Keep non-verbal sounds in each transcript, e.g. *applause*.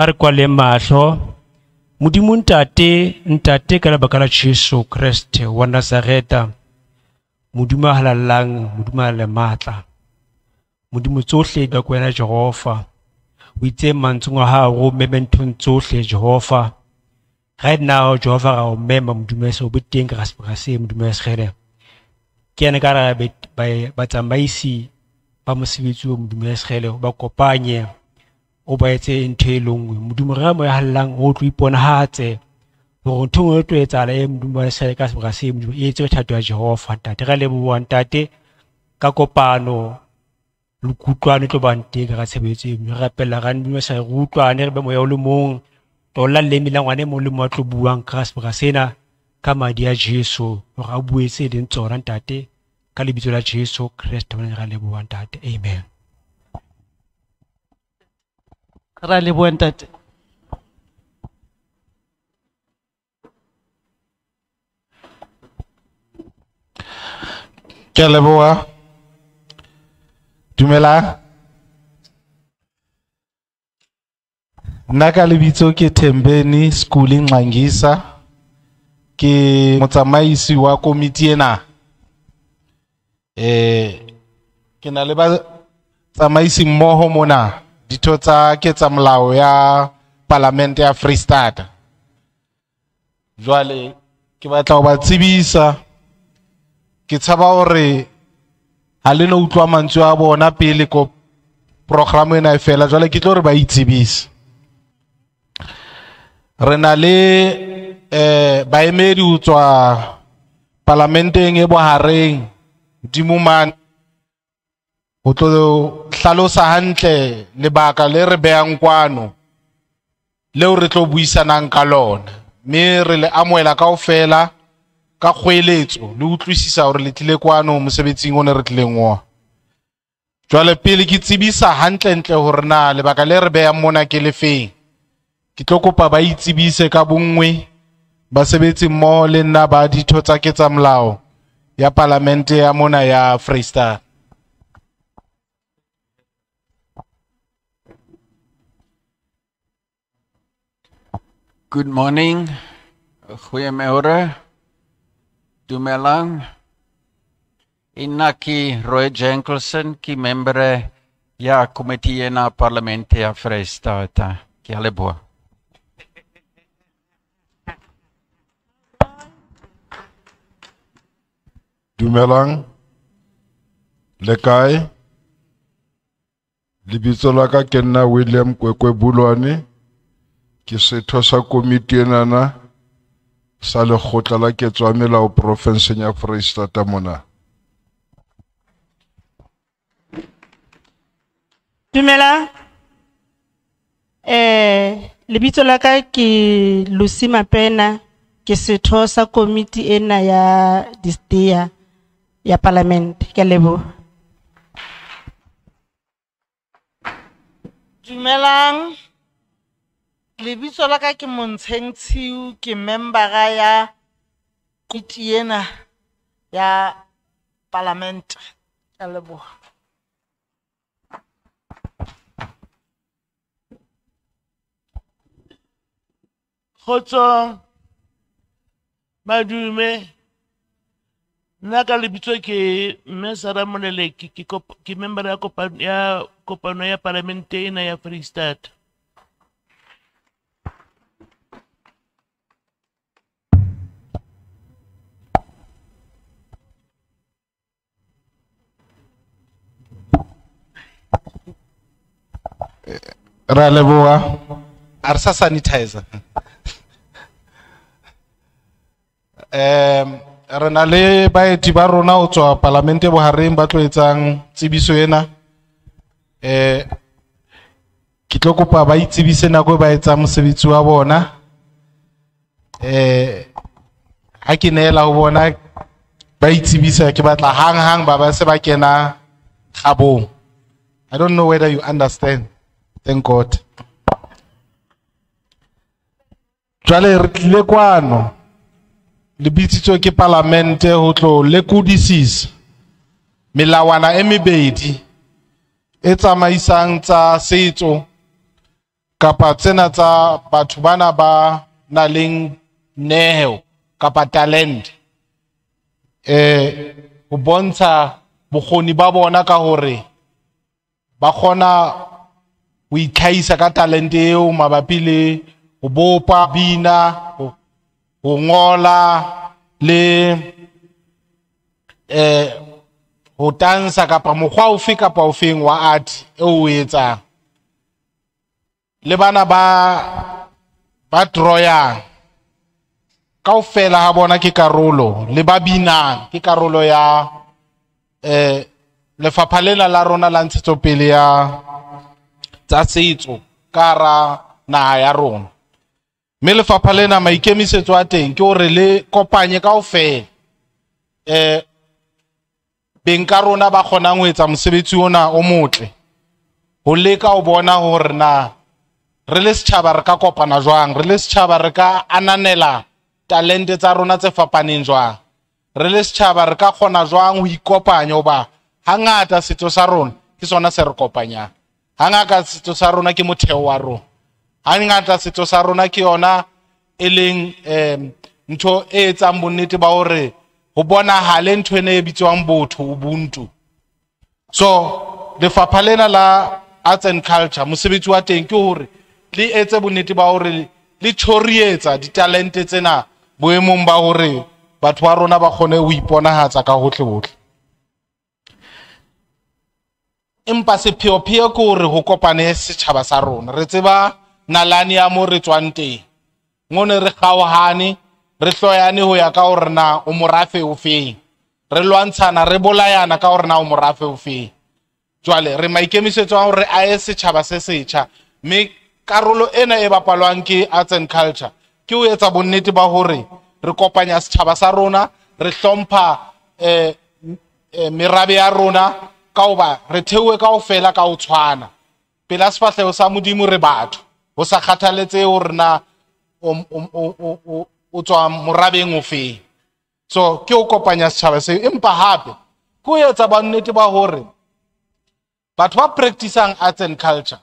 a re kwaleng mahlo. Modimo ntate ntate ka lebaka la jesu kreste wa nazareta. Modimo a halallang modimo a le matla. Modimo tsohle ka wena jehova. O itse mantsong a gago meme tsohle jehova. Right now jehova ra o mema modimo ese o be ka ga se modimo ya segele ke ene ka ra batsamaisi ba mosebetsi o modimo ya segele ba kopanye o ba etse ntho e le nngwe modimo re mo ya o tlo iponahatse gore ntho ngwe e tlo etsala e modimo wa segele ka sebora se modimo e etse thato ya jehova. Ntate re leboa ntate ka kopano le kutlwano e tlo bang teng ka tshebetso e mme re rapella ga modimo sa re utlwane re be moya o le mong. Tolla lemi la ngwane mo le mo a tlo buang ka sebora sena ka madi a jesu gore a buetse e leng tsona ntate ka lebitso la jesu kreste. Ra leboa ntate. Amen ra leboa ntate. Ke leboa dumelang. Nna ka lebitso ke thembeni skuli nxangisa ke motsamaisi wa komiti ena. Um ke na le batsamaisi mmoho mona ditho tsa ketsamolao ya palamente ya freestata jwale ke batla go ba tsebisa ke tshaba gore ga le no utlwa mantswe a bona pele ko programo ena e fela jwale ke tlo re ba itsebise. Re na le eh baemedi go tswa palamenteng e bogareng dimo mane ho tlo hlalosa hantle lebaka le re beyang kwano leo re tlo buisanang ka lona. Mme re le amohela kaofela ka kgoeletso le utlwisisa hore le tlile kwano mosebetsing o ne re tlileng wa jwale pele ke tsebisa hantlentle hore na lebaka le re beyang mona ke lefeng ke tlo kopa ba itsebise ka bonngwe basebetsi mmoho le nna ba ditho tsa ketsa molao ya palamente ya mona ya freestar Good morning. Goeiemôre. Dumelang. Inaki Roy Jenkelson, ki membre ya komitee na parlamente ya Vrystaat. Ki aleboa. dumelang le kae lebitso la ke nna william kwekwe bulwane ke setho sa komiti enana sa lekgotla la ketso ya melao porofenseng ya foreistata mona. Dumela? Eh lebitso la ka ke Lucy Mapena ke setho sa komiti ena ya Distia ya parliament ke lebo dumelang lebitso la ka ke montsheng tshiu ke membera ya komiti ena ya palamente. Ke a leboha. Kgotsong madume nna ka lebitso ke mme sara monele ke member ya kopano ya palamente ena ya freestata re a leboga a re sa sanitizer? Um re na le baeti ba rona go tswa palamente bogareng ba tloetsang tsebiso ena. Um ke tlo kopa ba itsebise nako e ba etsang mosebetsi wa bona. Um ga ke neela go bona ba itsebisa ke batla hang hang ba ba se ba kena kgabong. I don't know whether you understand thank god. Jwale re tlile kwano. Le bitsitswe ke palamente ho tlo lekodisisa melawana e mebedi e tsamaisang tsa setso kapa tsena tsa batho bana ba na leng neho kapa talent. Eh ho bontsha bokgoni ba bona ka hore ba kgona ho itlhaisa ka talente eo mabapi le go bopa bina ho ngola le eh go tansa kapa mokgwa ofe kapa ofeng wa art eo o etsang. Le bana ba ba drawang kaofela ga bona ke karolo le ba binang ke karolo ya eh lefapha lena la rona la ntshetsopele ya tsa setso ka ra naha ya rona. Mme lefapha lena maikemisetso a teng ke gore le kopanye kaofela. Um beng ka rona ba kgonang ho etsa mosebetsi ona o motle. Ho leka ho bona hore na re le setjhaba re ka kopana jwang? Re le setjhaba re ka ananela talente tsa rona tse fapaneng jwang? Re le setjhaba re ka kgona jwang ho ikopanya? Hoba hangata setso sa rona ke sona se re kopanyang hangata setso sa rona ke motheo wa rona. Hangata setso sa rona ke yona e leng um ntho e etsang bonnete ba hore ho bonahale ntho ene e bitswang botho ubuntu. So lefapha lena la arts and culture mosebetsi wa teng ke hore le etse bonnete ba hore le tjhorietsa ditalente tsena boemong ba hore batho ba rona ba kgone ho iponahatsa ka hohle empa sepheopheo ke gore go kopane setšhaba sa rona. Re tseba nalane ya mo re tswang teng. Ngone re kgaogane re tloyane go ya ka gore na o morafe o feng. Re lwantshana re bolayana ka gore na o morafe o feng. Jwale re maikemisetso a hore a ye setšhaba se setšha mme karolo ena e bapalwang ke arts and culture ke o etsa bonnete ba gore re kopanya setšhaba sa rona re hlompha eh, eh, merabe ya rona ka hoba re theohe kaofela ka o tshwana. Pela sefatlhego sa modimo re batho. Go sa kgathaletse hore na o, tswa morabeng o so ke o kopanya setšhaba seo. Empa gape ke o etsa bannete ba gore batho ba practisang arts and culture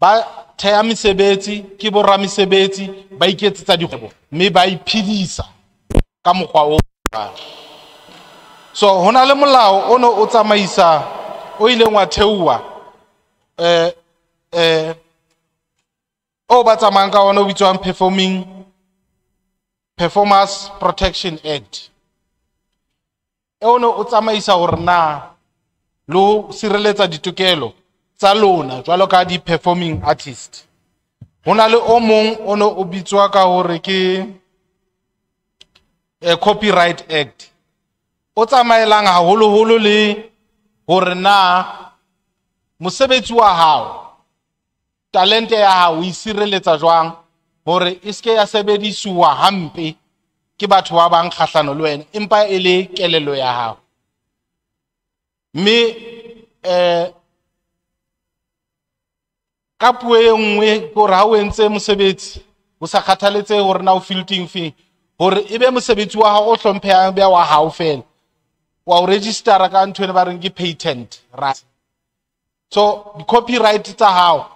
ba thea mesebetsi ke boramesebetsi ba iketsetsa dikgwebo mme ba iphedisa ka mokgwa o so ho na le molao o no o tsamaisa o ileng wa theuwa eh eh o ba tsamayang ka ona o bitswang performing performance protection act. E o ne o tsamaisa hore na le ho sireletsa ditokelo tsa lona jwalo ka di-performing artist. Ho na le o mong o ne o bitswa ka hore ke eh, copyright act o tsamaelang haholoholo le hore na mosebetsi wa hao talente ya hao e sireletsa jwang hore e seke ya sebedisuwa hampe ke batho ba bang kgahlano le wena empa e le kelello ya hao? Mme eh ka puo e nngwe hore ha o entse mosebetsi o sa kgathaletsehe hore na o fielding feng hore ebe mosebetsi wa hao o hlomphehang be wa hao fela wa o registera ka ntho ene ba reng ke patent right? So di-copyright tsa hao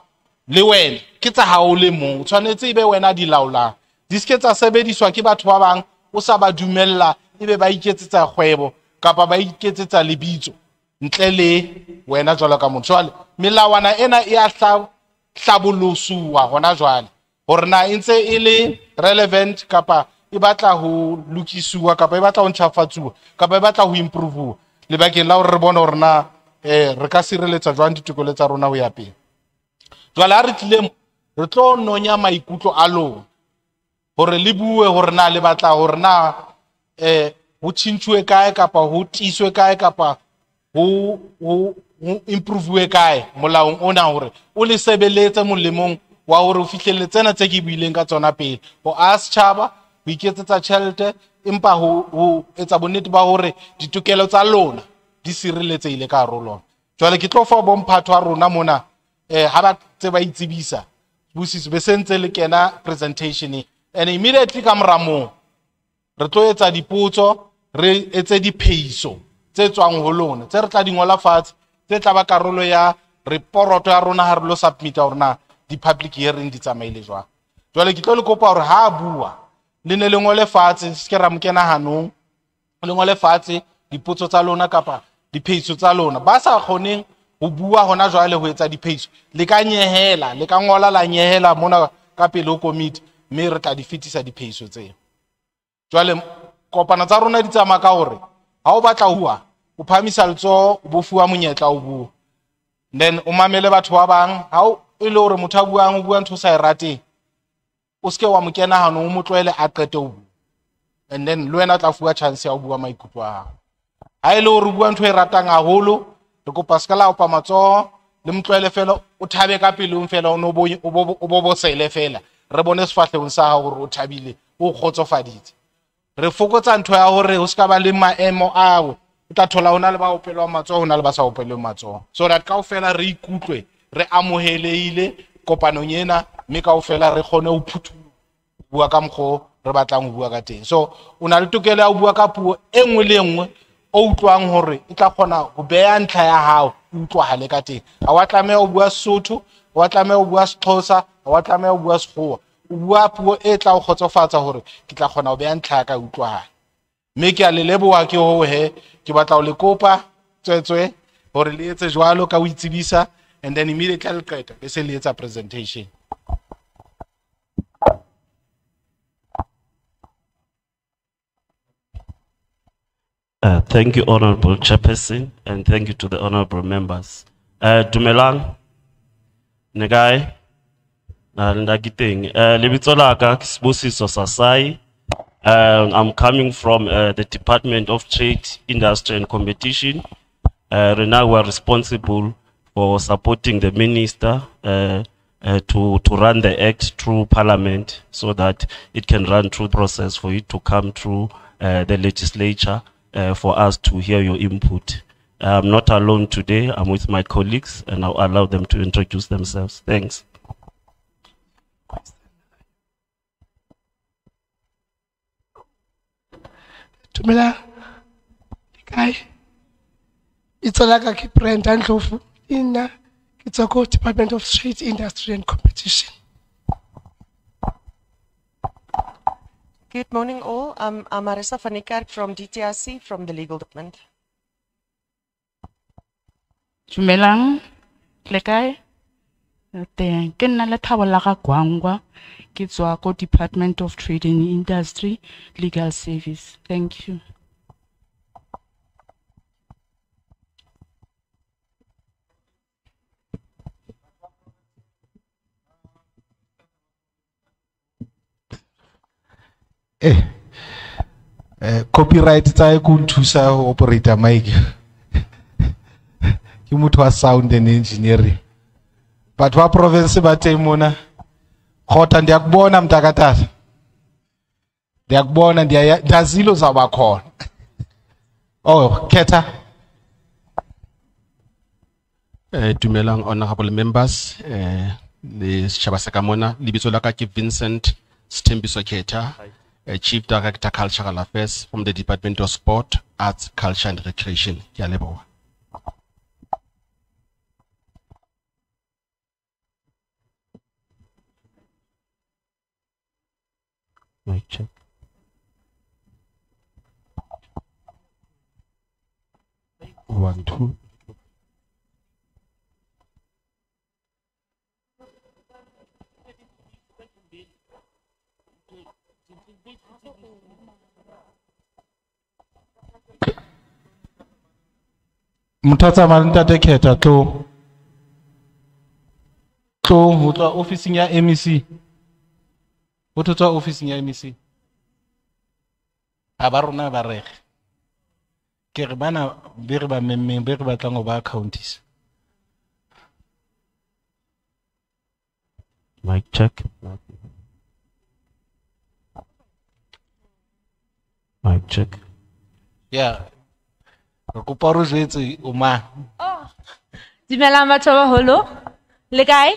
le wena ke tsa hao le mong tshwanetse ebe wena di laolang. Di seke tsa sebediswa ke batho ba bang o sa ba dumella ebe ba iketsetsa kgwebo kapa ba iketsetsa lebitso ntle le wena jwalo ka motho. Jwale melawana ena e a hlabolosuwa hona jwale hore na e ntse e le relevant kapa e batla ho lokisiwa kapa e batla ho ntjhafatsuwa kapa e batla ho improvuwa lebakeng la hore re bone hore na um re ka sireletsa jwang ditokelo tsa rona ho ya pele. Jwale ha re tlile re tlo nonya maikutlo a lona hore le bue hore na le batla hore na um ho tjhintjhuwe kae kapa ho tiswe kae kapa ho ho improve kae molaong ona hore o le sebeletse molemong wa hore o fihlelle tsena tse ke buileng ka tsona pele. Ho a setjhaba ho iketsetsa tjhelete empa ho ho etsa bonnete ba hore ditokelo tsa lona di sireletsehile ka hare lona. Jwale ke tlo fa bomphato wa rona mona eh ha ba tse ba itsebisa bosiso be sentse le kena presentation and immediately ka mora moo re tlo etsa dipotso re etse diphehiso tse tswang ho lona tse re tla di fatshe tse tla ba karolo ya reporoto ya rona ha re lo submita hore di-public hearing di tsamaile jwang. Jwale ke tlo le kopa hore ha bua le ne le ngole fatshe ke ra mo kena hanong. Le ngole fatshe dipotso tsa lona kapa diphehiso tsa lona. Ba sa kgoneng ho bua hona jwale ho etsa diphehiso le ka nyehela le ka ngola la nyehela mona ka pele ho komiti mme re tla di fetisa diphehiso tseo. Jwale kopano tsa rona di tsamaya ka hore ha o batla ho bua o phamisa letsoho o bo fuwa monyetla o bua. Then o mamele batho ba bang ha e le hore motho a buang o bua ntho o sa e rateng o seke wa mo kena hanong o mo tlohele a qete o bua. And then le wena o tla fuwa chance ya go bua maikutlo a gago ga e le gore bua ntho e ratang haholo re kopa se la opa matsogo le motloele fela o thabe ka pelong fela o bobosele fela. Re bone sefahlehong sa gago gore o thabile o kgotsofaditse. Re fokotsa ntho ya gore o se ba le maemo ao o tla thola o na le ba opelwang matsogo o na le ba sa opelweng matsogo so that kao fela re ikutlwe re amohelehile kopanong ena mme kaofela re kgone o phuthuloha bua ka mokgwa re batlang go bua ka teng. So o na le tokelo ya go bua ka puo e nngwe le e nngwe o utlwang gore e tla kgona go beya ntlha ya gago e utlwagale ka teng. Ga wa tlameya o bua sesotho ga wa tlameya o bua sexhosa ga wa tlameya o bua sekgowa o bua puo e tla go kgotsofatsa gore ke tla kgona go beya ntlha ya ka e utlwagale mme ke a le leboha ke ho he ke batla go le kopa tswetswe gore le etse jwalo ka o itsebisa and then immediately qeta be se presentation Uh, thank you, Honorable Chairperson, and thank you to the honorable members. Uh, Dumelang, Negai, uh, Ndagiteng, uh, lebitso la ka ke Sibusiso Sasai. Uh, I'm coming from uh, the Department of Trade, Industry and Competition. Uh, now we're responsible for supporting the minister uh, uh, to, to run the act through parliament so that it can run through the process for it to come through uh, the legislature uh, for us to hear your input. I'm not alone today. I'm with my colleagues and I'll allow them to introduce themselves. Thanks. Dumelang. Le kae? Bitso la ka ke Brenda Ndlovu. Le nna ke tswa ko Department of Trade, Industry and Competition. Good morning, all. I'm, I'm Marissa van die Kerk from DTRC from the legal department. Dumelang, le kae? Teng, ke nna le Thabo Laka Gwangwa, ke tswa ko Department of Trade and Industry, Legal Service. Thank you. Eh eh copyright tsa go nthusa ho operator mic. *laughs* Ke motho wa sound and engineering. Batho ba province ba teng mona khotha ndiyakubona mntakatata ndiyakubona ndiya- ndiyazile uzawuba khona. Oh khetha. Eh, dumelang honorable members eh le setjhaba sa ka mona lebitso la ka ke Vincent Sthembiso Khetha. Uh, Chief Director Cultural Affairs from the Department of Sport, Arts, Culture and Recreation. Ke check. One, two. Motho a tsamaya le ntate khetha tlo. Tlo ho tswa ofising ya MEC ho tswa ofising ya MEC a ba rona ba rege ke re bana be re ba memmeng be re batlang ho ba accountisa Mic check. Mic check. ya re kopa o re jwetse o mang Dumelang batho ba baholo. Le kae?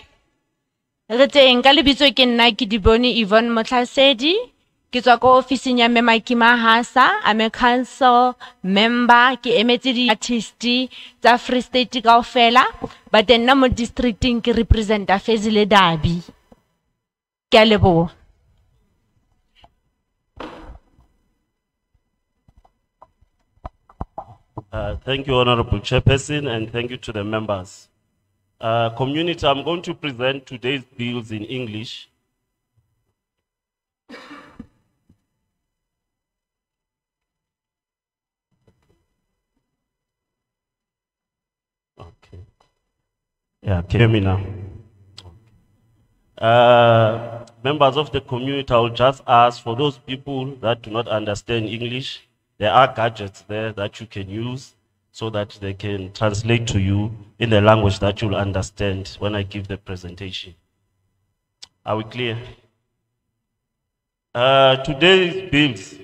Re teng ka lebitso ke nna ke Dibone evon Motlhasedi. ke tswa ko ofising ya me Mahasa I'm a council member ke emetse di-artist tsa Free State kaofela but then nna mo districting ke representa Fezile Dabi ke a Uh, thank you, Honorable Chairperson, and thank you to the members. Uh, community, I'm going to present today's bills in English. Okay. Yeah, can hear me now? Uh, members of the community, I will just ask for those people that do not understand English, there are gadgets there that you can use so that they can translate to you in the language that you'll understand when I give the presentation. Are we clear? Uh, today's bills,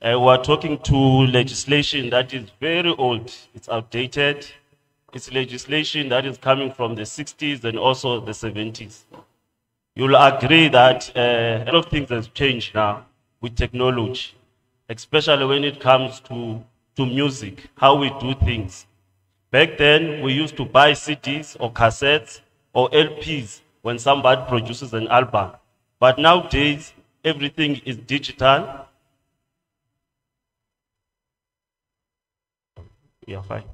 uh, we're talking to legislation that is very old. It's outdated. It's legislation that is coming from the 60s and also the 70s. You'll agree that uh, a lot of things have changed now with technology, especially when it comes to, to music, how we do things. Back then, we used to buy CDs or cassettes or LPs when somebody produces an album. But nowadays, everything is digital. Yeah, fine.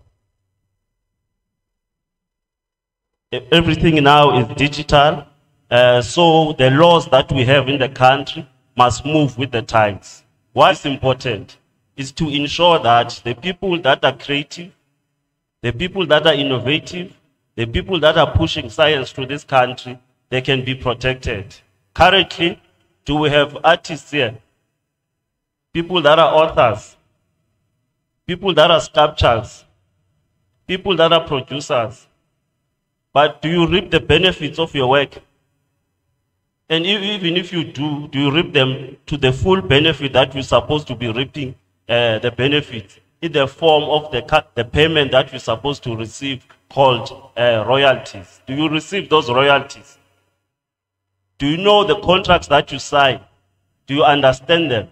Everything now is digital. Uh, so the laws that we have in the country must move with the times. What's important is to ensure that the people that are creative, the people that are innovative, the people that are pushing science to this country, they can be protected. Currently, do we have artists here? People that are authors, people that are sculptors, people that are producers. But do you reap the benefits of your work? And even if you do, do you reap them to the full benefit that you're supposed to be reaping uh, the benefit in the form of the, the payment that you're supposed to receive called uh, royalties? Do you receive those royalties? Do you know the contracts that you sign? Do you understand them?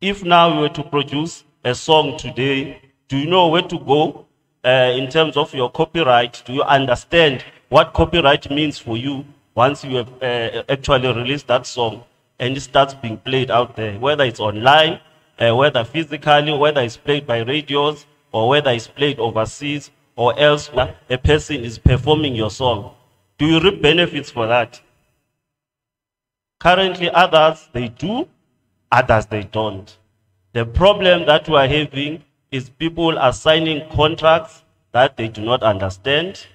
If now you were to produce a song today, do you know where to go uh, in terms of your copyright? Do you understand what copyright means for you once you have uh, actually released that song and it starts being played out there, whether it's online, uh, whether physically, whether it's played by radios, or whether it's played overseas, or elsewhere, a person is performing your song. Do you reap benefits for that? Currently, others, they do, others, they don't. The problem that we are having is people are signing contracts that they do not understand,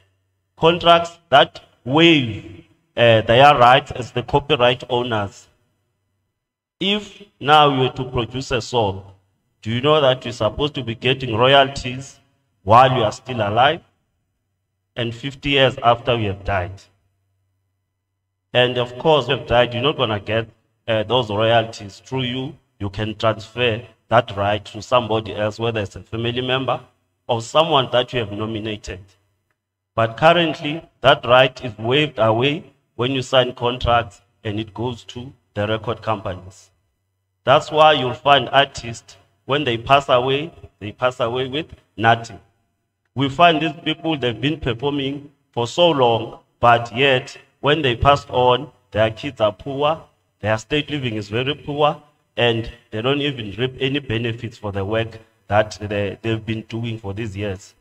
contracts that waive uh, their rights as the copyright owners. If now you were to produce a song, do you know that you're supposed to be getting royalties while you are still alive and 50 years after you have died? And of course, you have died, you're not going to get uh, those royalties through you. You can transfer that right to somebody else, whether it's a family member or someone that you have nominated. But currently, that right is waived away when you sign contracts and it goes to the record companies. That's why you'll find artists, when they pass away, they pass away with nothing. We find these people, they've been performing for so long, but yet, when they passed on, their kids are poor, their state living is very poor, and they don't even reap any benefits for the work that they, they've been doing for these years.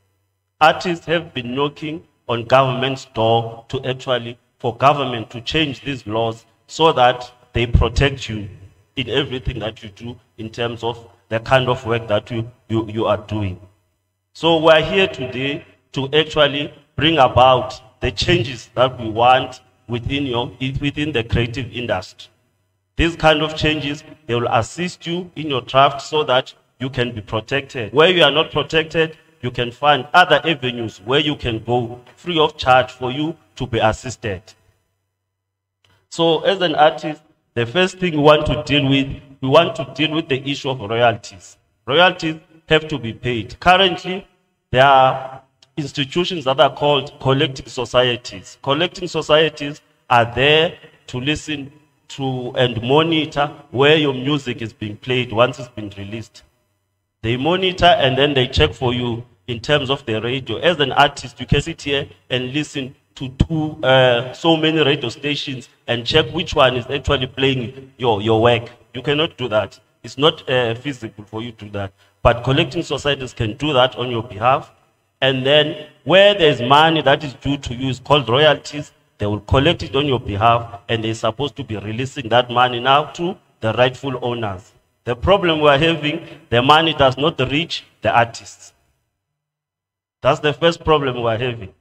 Artists have been knocking on government's door to actually, for government to change these laws so that they protect you in everything that you do in terms of the kind of work that you, you, you are doing. So we're here today to actually bring about the changes that we want within your within the creative industry. These kind of changes they will assist you in your draft so that you can be protected. Where you are not protected, you can find other avenues where you can go free of charge for you to be assisted. So as an artist, the first thing we want to deal with, we want to deal with the issue of royalties. Royalties have to be paid. Currently, there are institutions that are called collecting societies. Collecting societies are there to listen to and monitor where your music is being played once it's been released. They monitor and then they check for you in terms of the radio. As an artist, you can sit here and listen to two, uh, so many radio stations and check which one is actually playing your, your work. You cannot do that. It's not uh, feasible for you to do that. But collecting societies can do that on your behalf. And then where there's money that is due to you is called royalties. They will collect it on your behalf and they're supposed to be releasing that money now to the rightful owners. The problem we're having, the money does not reach the artists. That's the first problem we're having.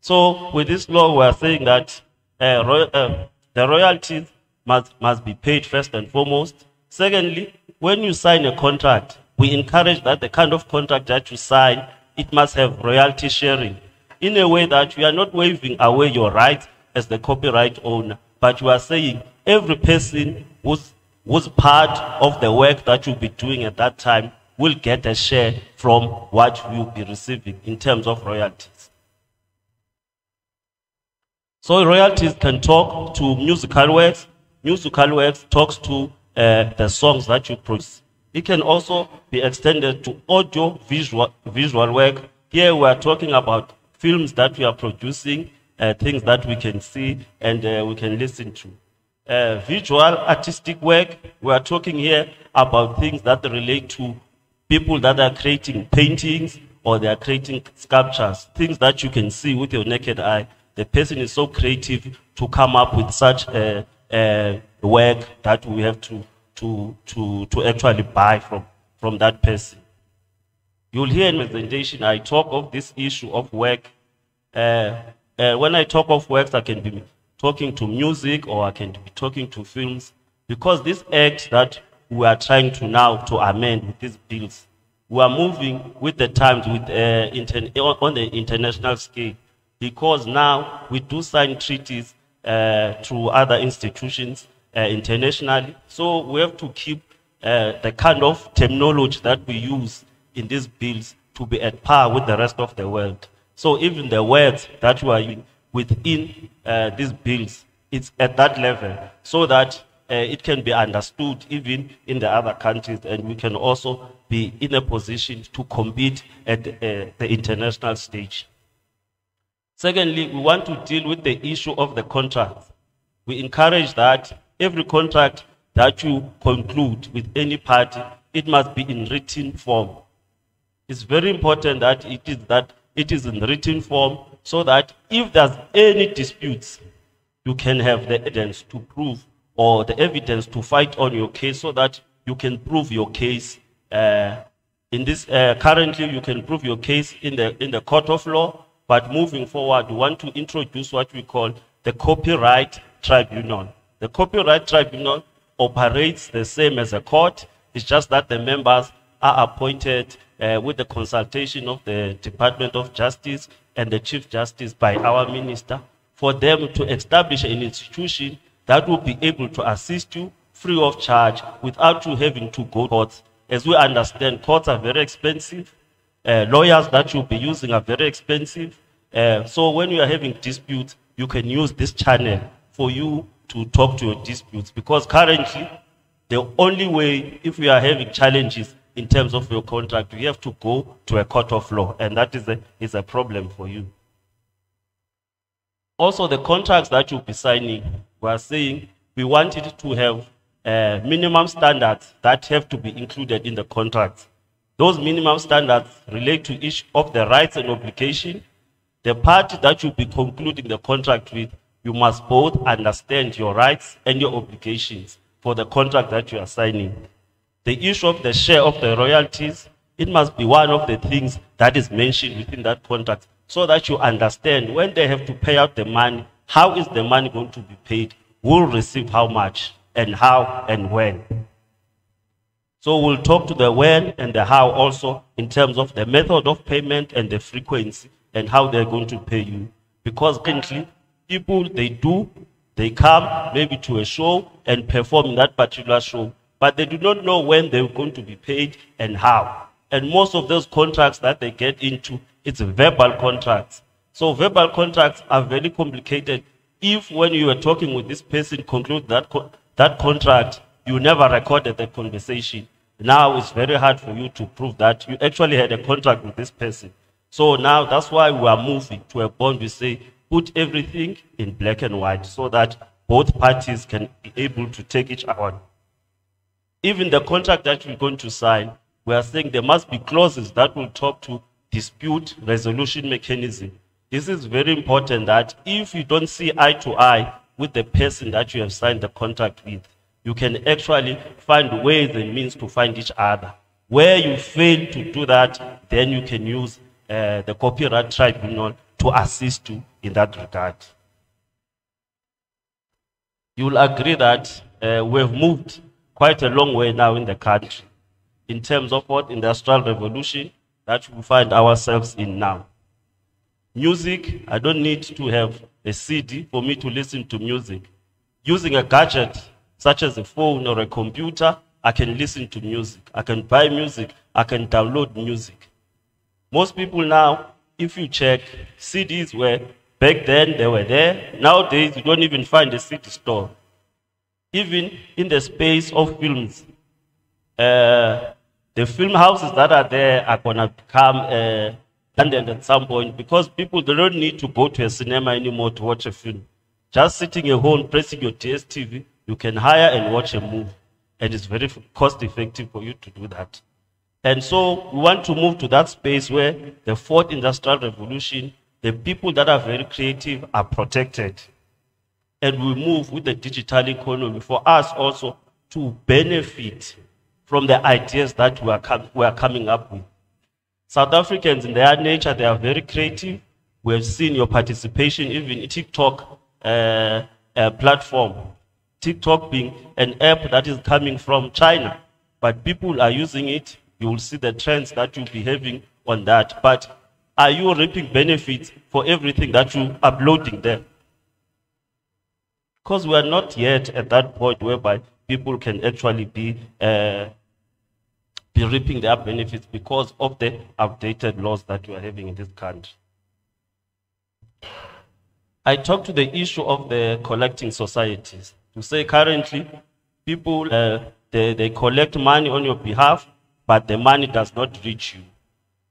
So with this law, we're saying that uh, uh, the royalties must, must be paid first and foremost. Secondly, when you sign a contract, we encourage that the kind of contract that you sign, it must have royalty sharing in a way that you are not waving away your rights as the copyright owner, but you are saying every person who's, who's part of the work that you'll be doing at that time will get a share from what you'll be receiving in terms of royalties. So royalties can talk to musical works. Musical works talks to uh, the songs that you produce. It can also be extended to audio visual, visual work. Here we are talking about films that we are producing, uh, things that we can see and uh, we can listen to. Uh, visual artistic work, we are talking here about things that relate to people that are creating paintings or they are creating sculptures, things that you can see with your naked eye. The person is so creative to come up with such a, a work that we have to, to, to, to actually buy from, from that person. You'll hear in my presentation, I talk of this issue of work. Uh, uh, when I talk of works, I can be talking to music or I can be talking to films because this act that we are trying to now to amend with these bills, we are moving with the times with, uh, on the international scale because now we do sign treaties uh, through other institutions uh, internationally. So we have to keep uh, the kind of terminology that we use in these bills to be at par with the rest of the world. So even the words that we are in, within uh, these bills, it's at that level so that uh, it can be understood even in the other countries and we can also be in a position to compete at uh, the international stage. Secondly, we want to deal with the issue of the contract. We encourage that every contract that you conclude with any party, it must be in written form. It's very important that it is that it is in written form so that if there's any disputes, you can have the evidence to prove or the evidence to fight on your case so that you can prove your case. Uh, in this uh, currently, you can prove your case in the in the court of law, but moving forward, we want to introduce what we call the copyright tribunal. The copyright tribunal operates the same as a court. It's just that the members are appointed uh, with the consultation of the Department of Justice and the Chief Justice by our minister for them to establish an institution that will be able to assist you free of charge without you having to go to courts. As we understand, courts are very expensive. Uh, lawyers that you'll be using are very expensive. Uh, so when you are having disputes, you can use this channel for you to talk to your disputes because currently the only way if we are having challenges in terms of your contract, you have to go to a court of law, and that is a, is a problem for you. Also, the contracts that you'll be signing, we are saying we want it to have uh, minimum standards that have to be included in the contract. Those minimum standards relate to each of the rights and obligation. The party that you'll be concluding the contract with, you must both understand your rights and your obligations for the contract that you are signing. The issue of the share of the royalties, it must be one of the things that is mentioned within that contract so that you understand when they have to pay out the money, how is the money going to be paid? Who will receive how much and how and when? So we'll talk to the when and the how also in terms of the method of payment and the frequency and how they're going to pay you. Because currently, people, they do, they come maybe to a show and perform in that particular show, but they do not know when they're going to be paid and how. And most of those contracts that they get into, it's verbal contracts. So verbal contracts are very complicated if when you were talking with this person conclude that co- that contract, you never recorded the conversation. Now it's very hard for you to prove that you actually had a contract with this person. So now that's why we are moving to a bond. we say put everything in black and white so that both parties can be able to take each on. Even the contract that we're going to sign, we are saying there must be clauses that will talk to dispute resolution mechanism. This is very important that if you don't see eye to eye with the person that you have signed the contract with, you can actually find ways and means to find each other. Where you fail to do that, then you can use uh, the copyright tribunal to assist you in that regard. You will agree that uh, we've moved quite a long way now in the country in terms of what industrial revolution that we find ourselves in now. Music, I don't need to have a CD for me to listen to music. Using a gadget such as a phone or a computer, I can listen to music. I can buy music. I can download music. Most people now, if you check, CDs were back then they were there. Nowadays, you don't even find a CD store. Even in the space of films, uh, the film houses that are there are gonna become uh, abandoned at some point because people they don't need to go to a cinema anymore to watch a film. Just sitting at home, pressing your DSTV, you can hire and watch a movie, and it's very cost effective for you to do that. And so we want to move to that space where the fourth industrial revolution, the people that are very creative are protected. And we move with the digital economy for us also to benefit from the ideas that we are, we are coming up with. South Africans, in their nature, they are very creative. We have seen your participation even in TikTok uh, uh, platform. TikTok being an app that is coming from China, but people are using it. You will see the trends that you'll be having on that. But are you reaping benefits for everything that you're uploading there? Because we are not yet at that point whereby people can actually be uh, be reaping their benefits because of the outdated laws that we are having in this country. I talked to the issue of the collecting societies to say currently people uh, they, they collect money on your behalf, but the money does not reach you.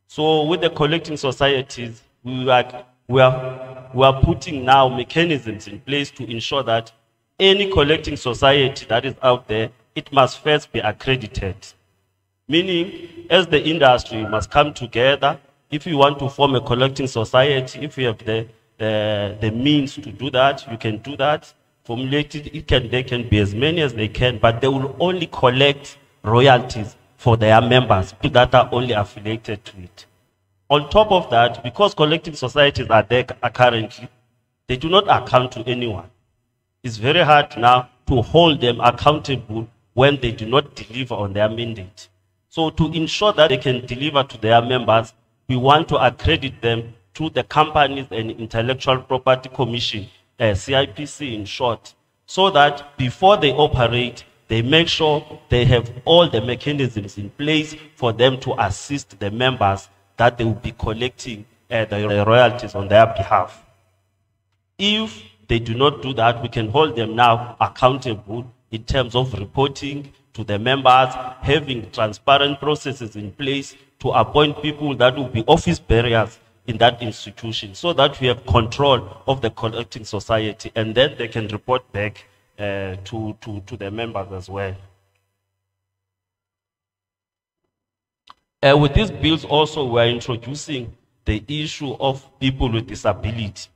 So with the collecting societies, we are, we are, we are putting now mechanisms in place to ensure that any collecting society that is out there, it must first be accredited. Meaning, as the industry must come together, if you want to form a collecting society, if you have the, the, the means to do that, you can do that. Formulate it, can, they can be as many as they can, but they will only collect royalties for their members that are only affiliated to it. On top of that, because collective societies are there currently, they do not account to anyone. It's very hard now to hold them accountable when they do not deliver on their mandate. So to ensure that they can deliver to their members, we want to accredit them to the Companies and Intellectual Property Commission, uh, CIPC in short, so that before they operate, they make sure they have all the mechanisms in place for them to assist the members that they will be collecting uh, the royalties on their behalf. If they do not do that, we can hold them now accountable in terms of reporting to the members, having transparent processes in place to appoint people that will be office bearers in that institution so that we have control of the collecting society and then they can report back uh, to, to, to the members as well. Uh, with these bills also, we are introducing the issue of people with disability.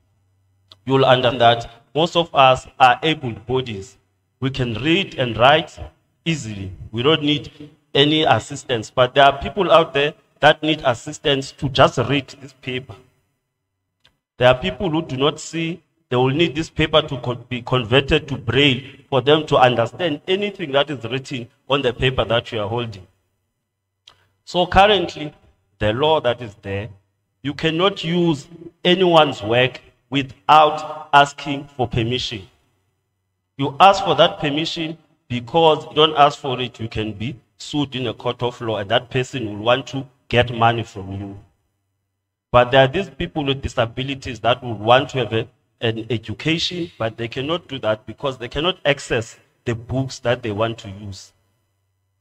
You'll understand that most of us are able bodies. We can read and write easily. We don't need any assistance, but there are people out there that need assistance to just read this paper. There are people who do not see they will need this paper to be converted to braille for them to understand anything that is written on the paper that you are holding. So currently, the law that is there, you cannot use anyone's work without asking for permission. You ask for that permission because you don't ask for it, you can be sued in a court of law and that person will want to get money from you. But there are these people with disabilities that would want to have a an education, but they cannot do that because they cannot access the books that they want to use.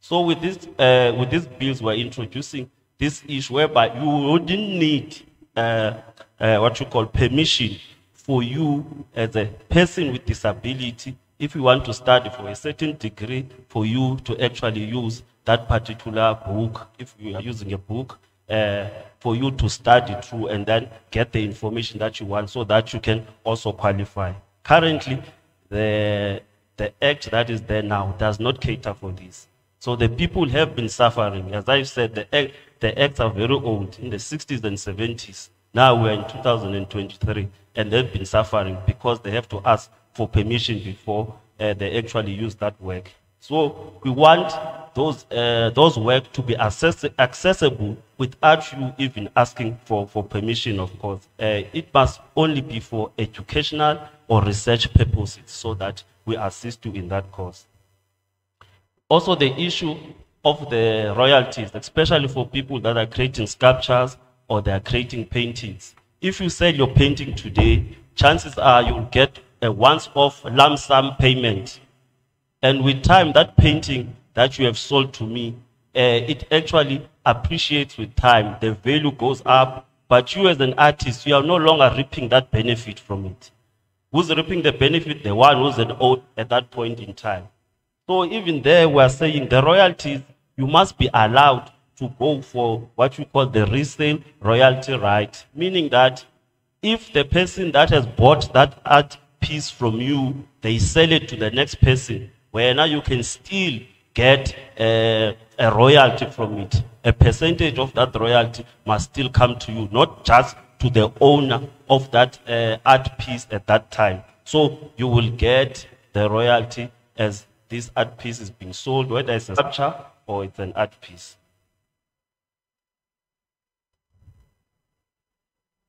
So with this, uh, with these bills, we're introducing this issue whereby you wouldn't need uh, uh, what you call permission for you as a person with disability, if you want to study for a certain degree, for you to actually use that particular book, if you are using a book, uh, for you to study through and then get the information that you want so that you can also qualify. Currently, the, the act that is there now does not cater for this. So the people have been suffering. As I said, the, act, the acts are very old, in the 60s and 70s. Now we're in 2023, and they've been suffering because they have to ask for permission before uh, they actually use that work. So we want those, uh, those work to be access accessible without you even asking for, for permission, of course. Uh, it must only be for educational or research purposes so that we assist you in that course. Also, the issue of the royalties, especially for people that are creating sculptures or they are creating paintings. If you sell your painting today, chances are you'll get a once-off lump sum payment. And with time, that painting that you have sold to me, uh, it actually appreciates with time. The value goes up, but you as an artist, you are no longer reaping that benefit from it. Who's reaping the benefit? The one who's an old at that point in time. So even there, we're saying the royalties, you must be allowed to go for what we call the resale royalty right, meaning that if the person that has bought that art piece from you, they sell it to the next person, where now you can still get a, a royalty from it. A percentage of that royalty must still come to you, not just to the owner of that uh, art piece at that time. So you will get the royalty as this art piece is being sold, whether it's a sculpture or it's an art piece.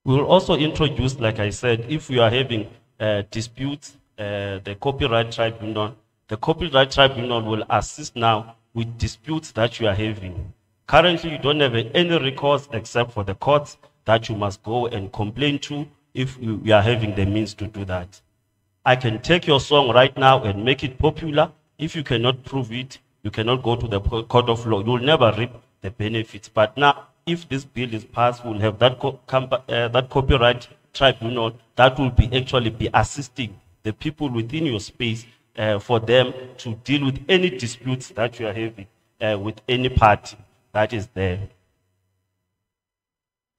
We will also introduce, like I said, if we are having uh, disputes, uh, the copyright tribunal, the copyright tribunal will assist now with disputes that you are having. Currently, you don't have any recourse except for the courts that you must go and complain to if you are having the means to do that. I can take your song right now and make it popular. If you cannot prove it, you cannot go to the court of law. You will never reap the benefits. But now, if this bill is passed, we'll have that, co- uh, that copyright tribunal that will be actually be assisting the people within your space uh, for them to deal with any disputes that you are having uh, with any party that is there.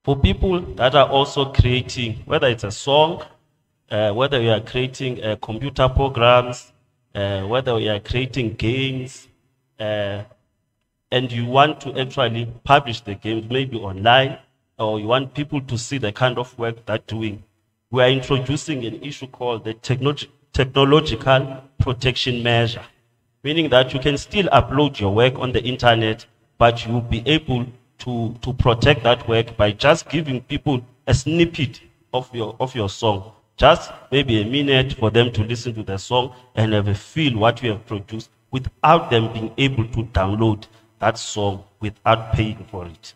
For people that are also creating, whether it's a song, uh, whether you are creating uh, computer programs, uh, whether you are creating games, uh, and you want to actually publish the games maybe online, or you want people to see the kind of work they're doing, we are introducing an issue called the technolog- technological protection measure, meaning that you can still upload your work on the internet, but you'll be able to, to protect that work by just giving people a snippet of your, of your song. Just maybe a minute for them to listen to the song and have a feel what you have produced without them being able to download that song without paying for it.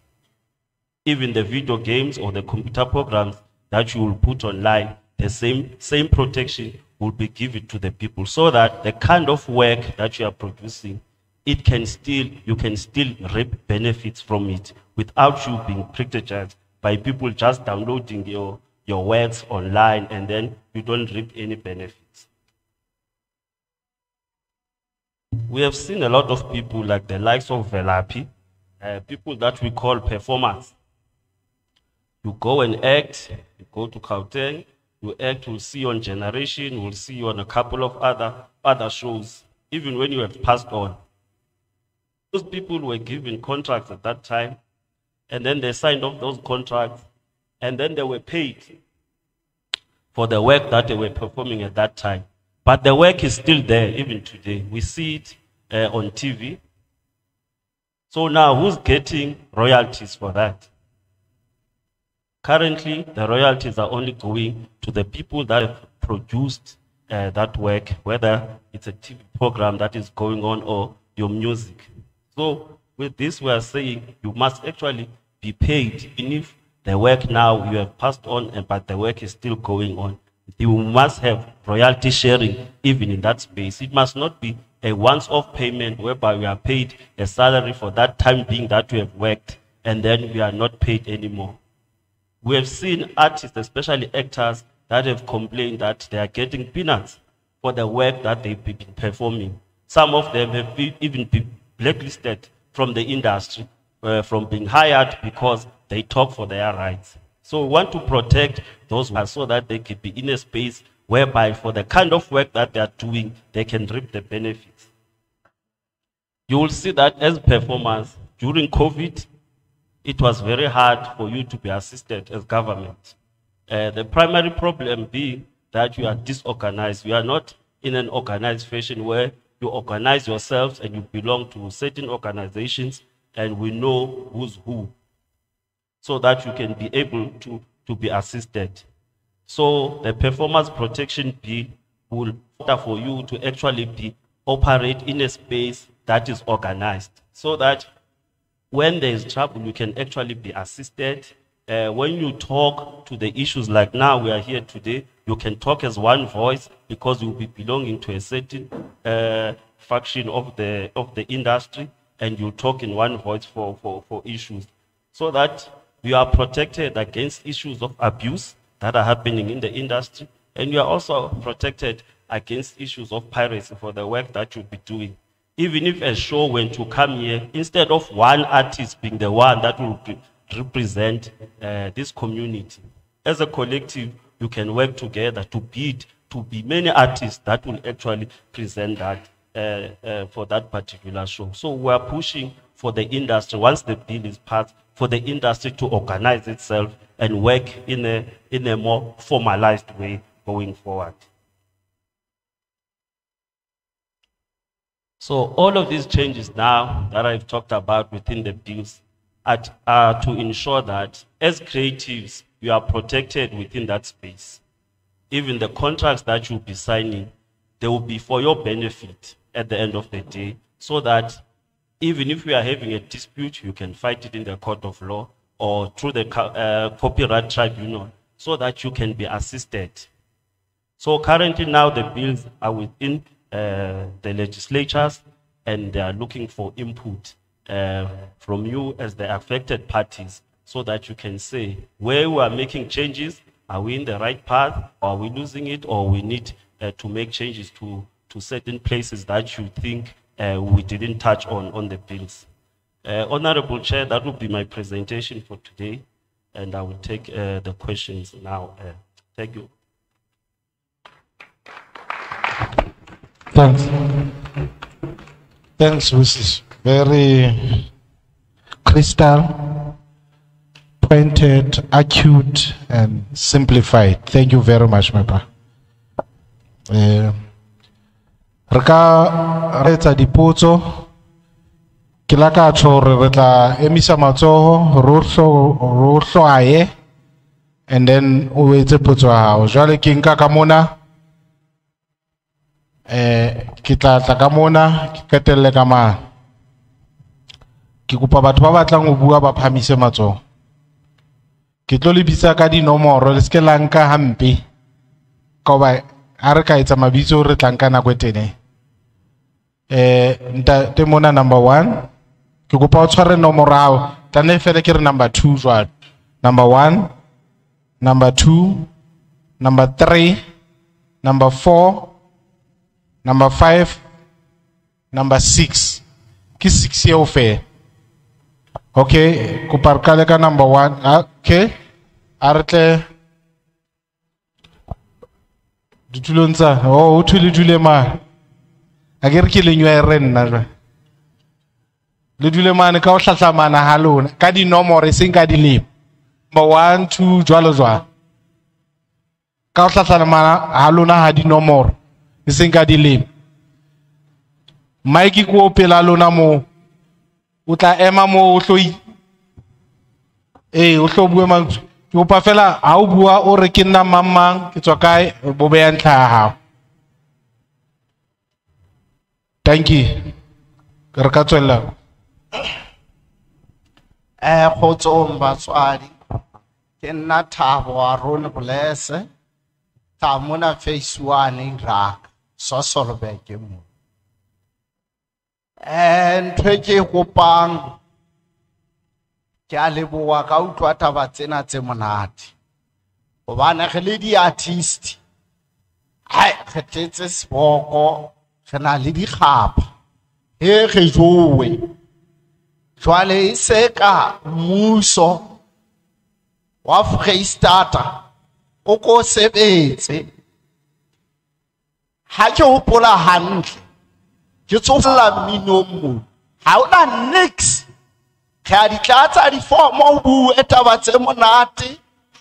Even the video games or the computer programs that you will put online, the same, same protection will be given to the people so that the kind of work that you are producing, it can still, you can still reap benefits from it without you being prejudiced by people just downloading your, your works online and then you don't reap any benefits. We have seen a lot of people like the likes of Velapi, uh, people that we call performers. You go and act, you go to Gauteng, you act, we'll see you on Generation, we'll see you on a couple of other, other shows, even when you have passed on. Those people were given contracts at that time, and then they signed off those contracts, and then they were paid for the work that they were performing at that time. But the work is still there even today. We see it uh, on TV. So now, who's getting royalties for that? Currently, the royalties are only going to the people that have produced uh, that work, whether it's a TV program that is going on or your music. So, with this, we are saying you must actually be paid, even if the work now you have passed on, and but the work is still going on. You must have royalty sharing even in that space. It must not be a once-off payment whereby we are paid a salary for that time being that we have worked and then we are not paid anymore. We have seen artists, especially actors, that have complained that they are getting peanuts for the work that they've been performing. Some of them have even been blacklisted from the industry, uh, from being hired because they talk for their rights. So we want to protect those so that they can be in a space whereby for the kind of work that they are doing, they can reap the benefits. You will see that as performers during COVID, it was very hard for you to be assisted as government. Uh, the primary problem being that you are disorganized. You are not in an organized fashion where you organize yourselves and you belong to certain organizations and we know who's who so that you can be able to, to be assisted. So the performance protection bill will for you to actually be operate in a space that is organized so that when there is trouble, you can actually be assisted. Uh, when you talk to the issues like now we are here today, you can talk as one voice because you'll be belonging to a certain uh, faction of the of the industry, and you talk in one voice for, for, for issues, so that you are protected against issues of abuse that are happening in the industry, and you are also protected against issues of piracy for the work that you'll be doing even if a show were to come here, instead of one artist being the one that will pre- represent uh, this community, as a collective, you can work together to bid to be many artists that will actually present that uh, uh, for that particular show. So we are pushing for the industry, once the bill is passed, for the industry to organize itself and work in a, in a more formalized way going forward. So all of these changes now that I've talked about within the bills are, are to ensure that as creatives, you are protected within that space. Even the contracts that you'll be signing, they will be for your benefit at the end of the day, so that even if we are having a dispute, you can fight it in the court of law or through the uh, copyright tribunal, so that you can be assisted. So currently now the bills are within the legislatures and they are looking for input uh, from you as the affected parties so that you can say where we are making changes, are we in the right path, or are we losing it, or we need uh, to make changes to, to certain places that you think uh, we didn't touch on on the bills. Uh, Honorable Chair, that will be my presentation for today, and I will take uh, the questions now. Uh, thank you. Thanks. Thanks, Mrs. Very crystal, pointed, acute, and simplified. Thank you very much, Mapa. Eh, re ka re etsa dipotso ke la ka tjho hore re tla emisa and then o etse potso ya hao jwale ke nka ka eh ke tla tla ka mona ke qetelle ka mane. Ke kopa batho ba batlang ho bua ba phamise matsoho. Ke tlo le bitsa ka dinomoro le seke la nka hampe ka hoba ha re ka etsa mabitso re tla nka nako e tene eh ntate mona number one ke kopa o tshware nomoro ao hao. Fele ke re number two jwalo. Number one number two number three number four number five number six. Ke six eo fela okay kopa re qale ka number one. Ah, okay. A re tle ditulong tsa oh ho thwe le dule mane a ke re ke lenywere nna jwale le dule mane ka ho hlahlamana ha lona. Ka dinomoro e seng ka dilemo number one two jwalo jwalo. Ka ho hlahlamana ha lona ha dinomoro e ka dilemo mike ko pela lona moo o tla ema moo o tlo ee o tlo bue mantswe ke kopa fela ha o bua o re ke nna mang mang ke tswa kae? Bo beya ntlha ya gago thank you. Re ka tswelela um kgotsong batswadi. Ke nna Thabo Aron Blesse ta mona face one iraka sosolbeke mo um ntho e ke e kopang ke a leboa ka utlwa taba tsena tse monate. Gobane ge le di-artist hai re tletse seboko re na le dikgapa he re jowe. Jwale e se ka mmuso wa freistata o ko sebetse ha ke hopola hantle. Ke tsofalla mmino moo ha ona nix. Re a di tlatsa difomo o bue taba tse monate.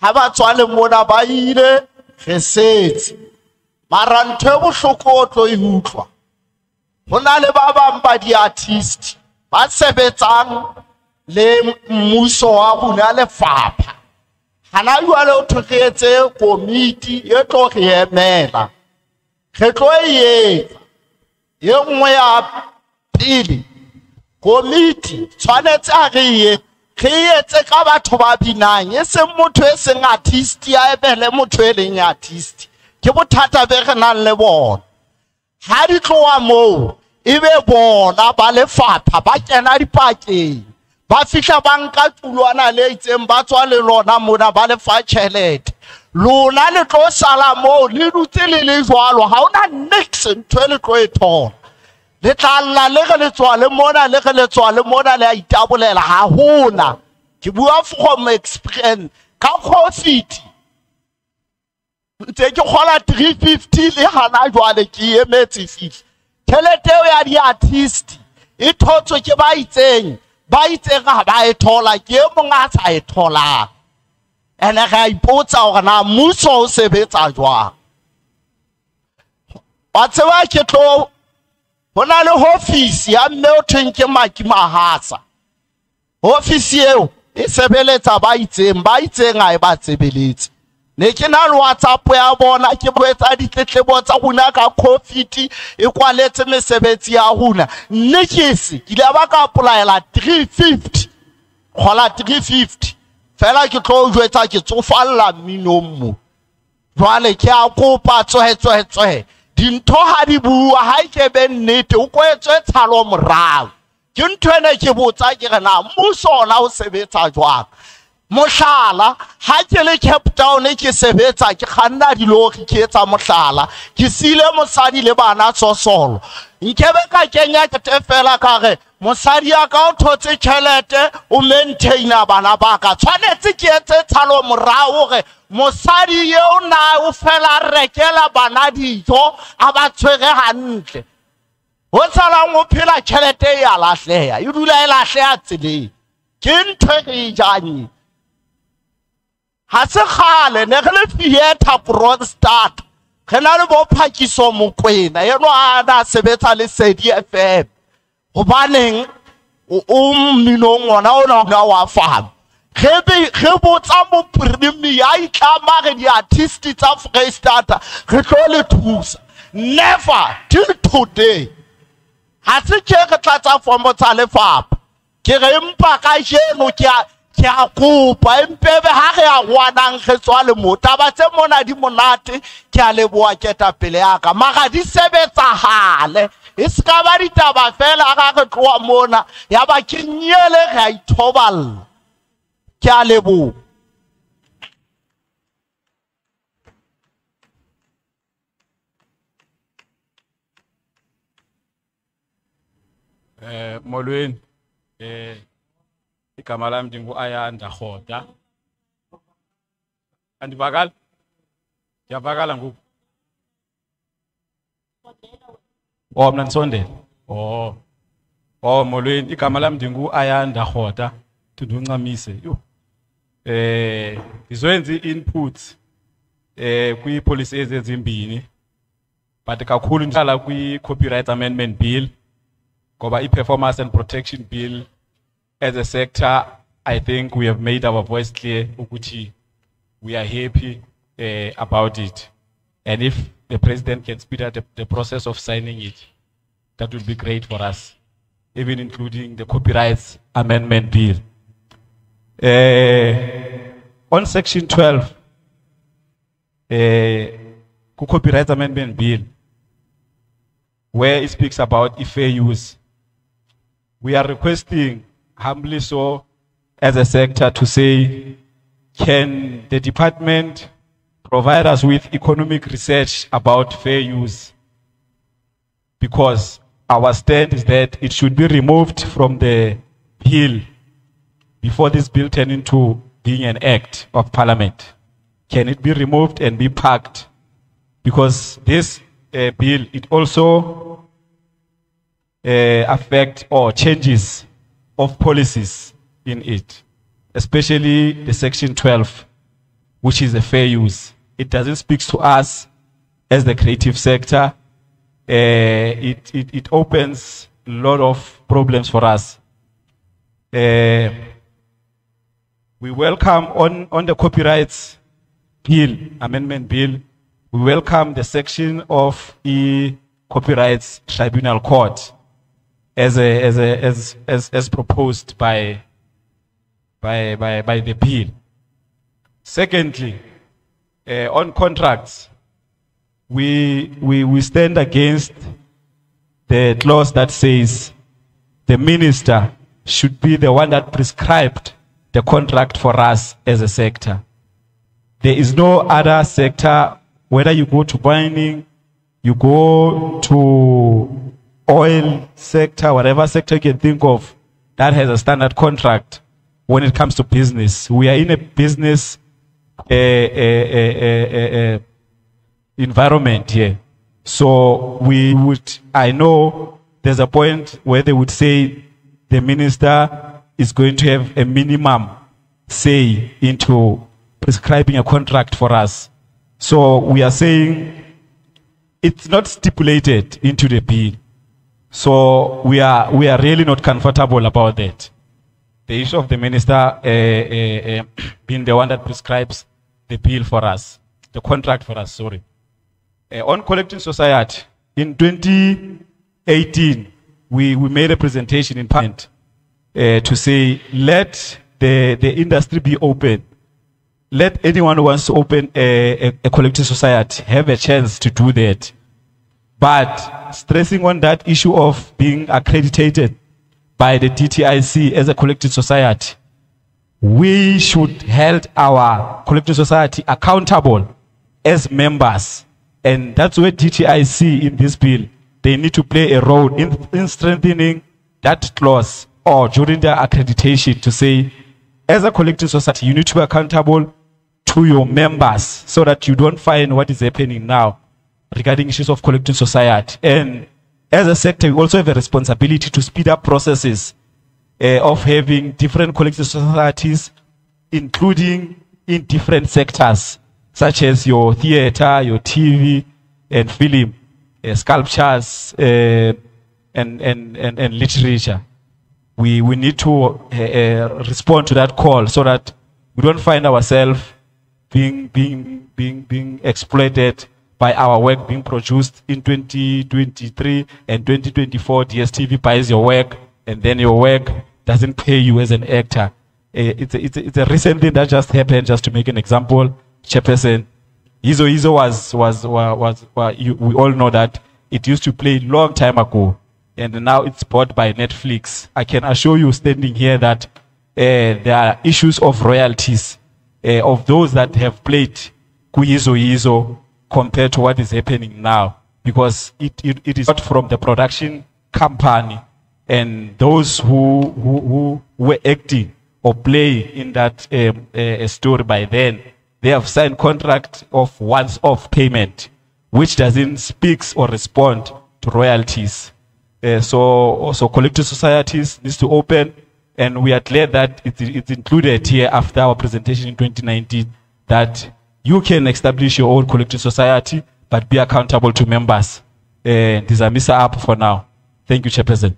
Ha ba tswa le mona ba ile re setse. Mara ntho e bohloko o tlo e utlwa. Ho na le ba bang ba di-artist ba sebetsang le mmuso wa rona lefapha. Hana jwale o thwe re etse komiti e tlo re emela re tlo e etsa ye nngwe ya pele komiti tshwanetse a re e re etse ka batho ba binang. E seng motho e seng artist ya emele motho e leng artist. Ke bothata be re nang le bona. Ha di tloa moo e be bona ba lefapha ba kena dipakeng. Ba fihla ba nka tulwana le itseng ba tswa le lona mona ba lefa tšhelete lona le tlo sala moo le dutse le le jwalo. Ga ona nix ntho e le tlo e thola. Le tla lla le ge le tswa le mona le ge le tswa le mona le a itabolela. Ga gona ke bua from experience. Ka profit ntse ke kgola three fifty le gana jwale ke emetse fitlhe tšhelete ya di-artist e thotswe ke ba itseng. Ba itseng ga ba e thola. Ke e mongwe a sa e tholang ande re a ipotsa gore na mmuso o sebetsa jwang? Wa tseba ke tlo go na le ofisi ya mme o thweng ke maki mahasa ofisi eo e sebeletsa ba itseng ba itseng a e ba tsebeletse. Ne ke na le whatsapp ya bona ke boetsa ditletlebo tsa rona ka covid e kwaletse mesebetsi ya rona. Nne ke se ke ile ba ka applyela 350 kgola 350 fela ke tlo jwetsa ke tsofalla mmino mo jwale ke a kopa tsohetswehetswehe dintho ha di bua ha e ke nnete o koetswe tshalo morao. Ke ntho ene ke botsa ke re na mmuso ona o sebetsa jwang? Mohlala ha ke le cape town ke sebetsa ke kganna dilori ke etsa mohlala. Ke siile mosadi le bana sosolo nkebe ka kenya kete fela ka re mosadi a ka o thotse tšhelete o maintaina bana ba ka. Tshwanetse ke etse tshalo moragoge mosadi yeo na o fela rekela bana dijo a ba tshwege gantle go tsalang o phela tšhelete e ya latlhega e dula e latlhega tseleng. Ke ntho e e janye ga se kgale ne ge le fieta prostart ge na le bophakiso mokwena eno a na sebetsa le sedi fm gobaneng o mminong ona o wa fama ge botsa mopremi a itlama ge di-artist tsa freistata re tlo le thusa. Never till today. Ga se ke re tlatsa fomo tsa lefapa ke re empa ka jeno ke a kopa empebe ga re a goanang ge tswa le mo taba tse mona di monate ke a leboa ketapele yaka maga di sebetsagale e se ka ba ditaba fela ga re tloa mona. Ya ba ke nyele ge a ithoballa ke a leboa Eh molweni eh igama lami ndingu-ayanda rhoda. Andivakali? Ndiyavakala ngoku. Oh mna ndisondele oh oh molweni igama lami ndingu-ayanda rhoda ndindiuncamise yho eh ndizoyenza ii-inputs eh kwii-policy ezi ezimbini but kakhulu ndihlala kwi-copyright amendment bill ngoba i-performance and protection bill as a sector, I think we have made our voice clear, Ukuchi. We are happy uh, about it. And if the president can speed up the, the, process of signing it, that would be great for us, even including the copyrights amendment bill. Uh, on section 12, uh, copyright amendment bill where it speaks about fair use. We are requesting humbly so as a sector to say, can the department provide us with economic research about fair use? Because our stand is that it should be removed from the bill before this bill turn into being an act of parliament. Can it be removed and be parked? Because this uh, bill, it also uh, affect or changes of policies in it, especially the section 12, which is a fair use. It doesn't speak to us as the creative sector. Uh, it, it, it opens a lot of problems for us. Uh, we welcome on, on the copyrights bill, amendment bill, we welcome the section of the copyrights tribunal court as a, as a, as, as, as proposed by, by, by, by the bill. Secondly, uh, on contracts, we, we, we stand against the clause that says the minister should be the one that prescribed the contract for us as a sector. There is no other sector, whether you go to mining, you go to oil sector, whatever sector you can think of, that has a standard contract when it comes to business. We are in a business uh, environment here. So we would, I know there's a point where they would say the minister is going to have a minimum say into prescribing a contract for us. So we are saying it's not stipulated into the bill. So we are, we are really not comfortable about that. The issue of the minister uh, uh, uh, *clears throat* being the one that prescribes the bill for us, the contract for us, sorry. Uh, on collecting society, in 2018, we, we made a presentation in Parliament uh, to say, let the, the industry be open. Let anyone who wants to open a, a, a collective society have a chance to do that. But stressing on that issue of being accredited by the DTIC as a collective society, we should hold our collective society accountable as members. And that's where DTIC in this bill, they need to play a role in, in strengthening that clause or during their accreditation to say, as a collective society, you need to be accountable to your members so that you don't find what is happening now regarding issues of collective society. And as a sector, we also have a responsibility to speed up processes uh, of having different collective societies, including in different sectors, such as your theater, your TV, and film, uh, sculptures, uh, and, and, and, and literature. We, we need to respond to that call so that we don't find ourselves being, being, being, being exploited by our work being produced in 2023 and 2024. DSTV buys your work and then your work doesn't pay you as an actor. Uh, it's, a, it's, a, it's a recent thing that just happened, just to make an example. Chairperson, Yizo Yizo was, was, was, was, was you, we all know that it used to play long time ago and now it's bought by Netflix. I can assure you standing here that uh, there are issues of royalties uh, of those that have played Kuizo Izo compared to what is happening now because it, it, it is not from the production company and those who, who, who were acting or playing in that um, uh, story by then, they have signed contract of once off payment, which doesn't speaks or respond to royalties. Uh, so also collective societies needs to open and we are glad that it, it's included here after our presentation in 2019 that you can establish your own collective society but be accountable to members. Uh, this is a Mr. Up for now. Thank you, Chairperson.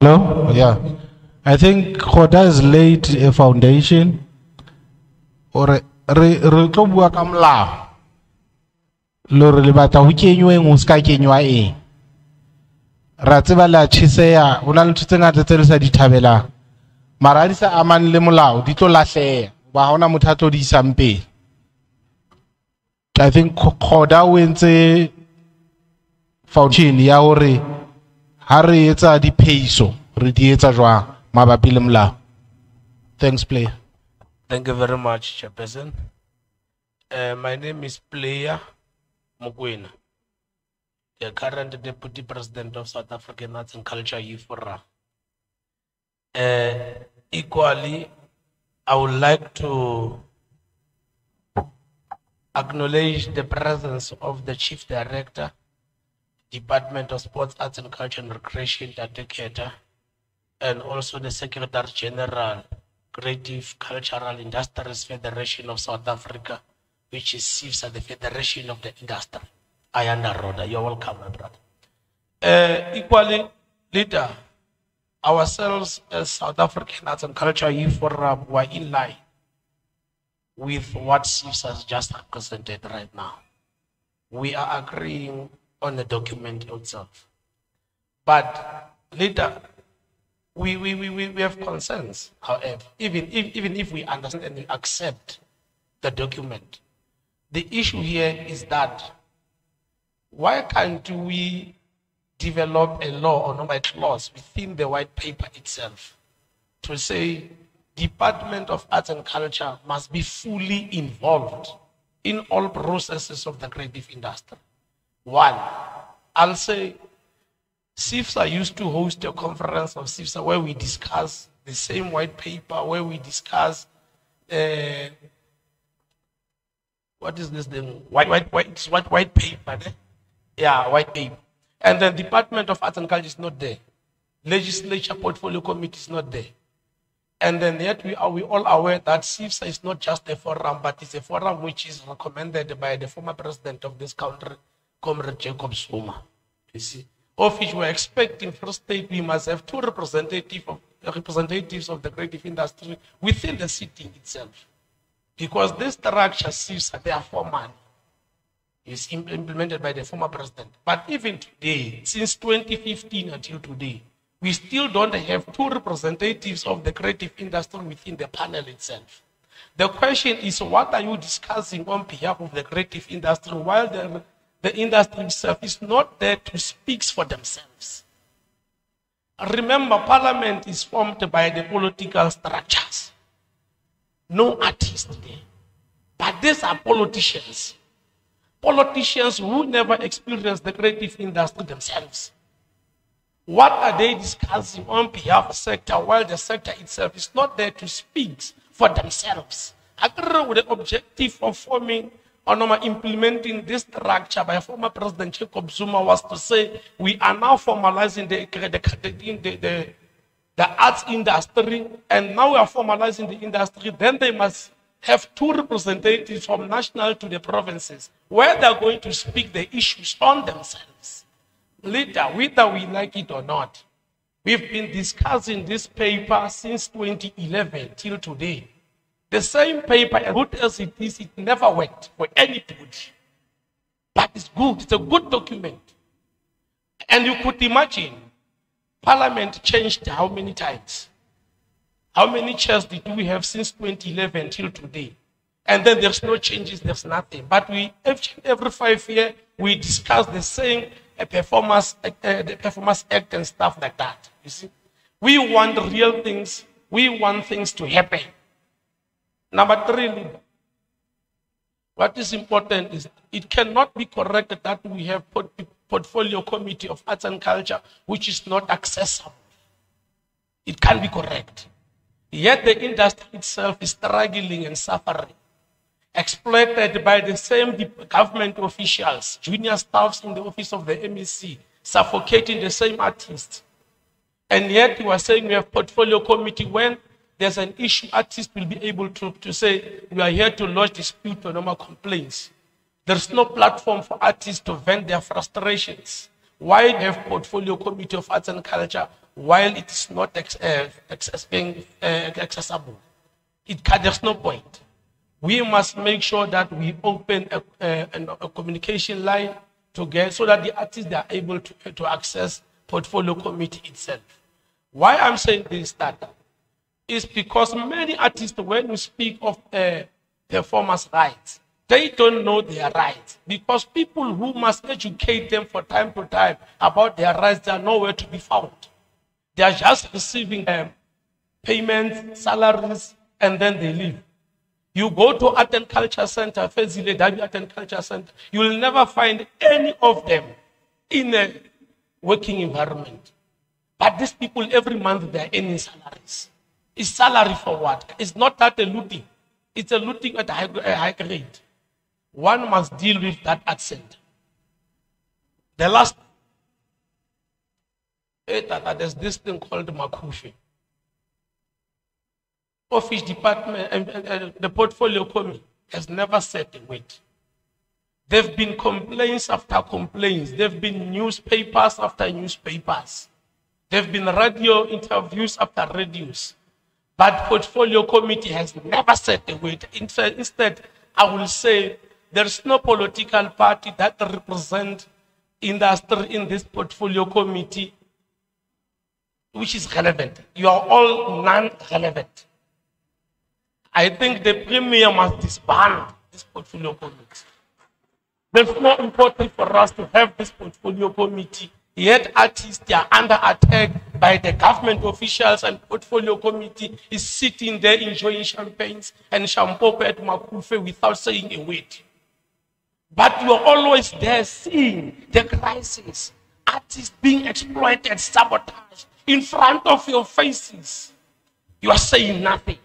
Hello? Yeah. I think Khoda has laid a foundation or re re tlo bua ka molao le hore le batla ho kenywe eng ho ska kenywa eng ra tseba le a tjheseha go na le ntho tse ngata tse re sa di thabelang. Mara di sa amane le molao di tlo lahleha ba ga gona motho a tlo di isang pele. I think khoda o entse foundation ya gore ha re etsa dipheiso re di etsa jwang mabapi le molao. Thanks player. Thank you very much, Chairperson. Uh, my name is Player Mukwena, the current Deputy President of South African Arts and Culture Forum. Uh, equally, I would like to acknowledge the presence of the Chief Director, Department of Sports, Arts and Culture and Recreation, Tate Keta, and also the Secretary General, Creative Cultural Industries Federation of South Africa, which is CIFSA, the Federation of the Industry. Ayanda Roda, you're welcome, my brother. Uh, equally, leader, ourselves as South African Arts and Culture Youth Forum were in line with what CIFSA has just presented right now. We are agreeing on the document itself. But leader, we, we, we, we we have concerns, however, even if, even if we understand and we accept the document. The issue here is that why can't we develop a law or normal clause within the white paper itself to say Department of Arts and Culture must be fully involved in all processes of the creative industry. One, I'll say CIFSA used to host a conference of CIFSA where we discuss the same white paper, where we discuss uh, what is this thing? White, white, white, white, white paper. eh? Yeah, white paper. And the Department of Arts and Culture is not there. Legislature Portfolio Committee is not there. And then yet we are we all aware that CIFSA is not just a forum, but it's a forum which is recommended by the former president of this country, Comrade Jacob Zuma. You see, of which we're expecting first state we must have two representative of, representatives of the creative industry within the city itself. Because this structure CIFSA, they are formal. Is implemented by the former president. But even today, since 2015 until today, we still don't have two representatives of the creative industry within the panel itself. The question is, what are you discussing on behalf of the creative industry while the, the industry itself is not there to speak for themselves? Remember, parliament is formed by the political structures. No artist there. But these are politicians. Politicians who never experienced the creative industry themselves. What are they discussing on behalf of the sector while the sector itself is not there to speak for themselves? Agree with the objective of forming or implementing this structure by former President Jacob Zuma was to say we are now formalizing the, the, the, the, the arts industry and now we are formalizing the industry, then they must have two representatives from national to the provinces where they're going to speak the issues on themselves. Later, whether we like it or not, we've been discussing this paper since 2011 till today. The same paper, as good as it is, it never worked for anybody. But it's good, it's a good document. And you could imagine, Parliament changed how many times? How many chairs did we have since 2011 till today? And then there's no changes, there's nothing. But we every, every five years we discuss the same uh, performance, uh, uh, the performance act and stuff like that. You see, we want real things. We want things to happen. Number three, what is important is it cannot be correct that we have port- portfolio committee of arts and culture which is not accessible. It can be correct. Yet the industry itself is struggling and suffering, exploited by the same government officials, junior staffs in the office of the MEC, suffocating the same artists. And yet you are saying we have portfolio committee when there's an issue, artists will be able to, to say, we are here to lodge dispute or normal complaints. There's no platform for artists to vent their frustrations. Why have portfolio committee of arts and culture while it is not ex- uh, uh, accessible? It there's no point. We must make sure that we open a, a, a communication line to get so that the artists are able to, to access portfolio committee itself. Why I'm saying this that is because many artists, when you speak of uh, performers' rights, they don't know their rights because people who must educate them for time to time about their rights, they are nowhere to be found. They are just receiving um, payments, salaries, and then they leave. You go to Art and Culture Center, Fezile Art and Culture Center, you will never find any of them in a working environment. But these people, every month, they are earning salaries. Is salary for what? It's not that a looting. It's a looting at a high, a high grade. One must deal with that at center. The last, eh, Tata, there's this thing called Macufe. Office department and, and- and the portfolio committee has never set a weight. There've been complaints after complaints. There've been newspapers after newspapers. There've been radio interviews after radios. But portfolio committee has never set a weight. Instead, instead, I will say there's no political party that represent industry in this portfolio committee which is relevant. You are all non-relevant. I think the premier must disband this portfolio committee. It's more important for us to have this portfolio committee. Yet artists are under attack by the government officials and portfolio committee is sitting there enjoying champagnes and shampoo at Macufe without saying a word. But you are always there seeing the crisis, artists being exploited, sabotaged in front of your faces. You are saying nothing.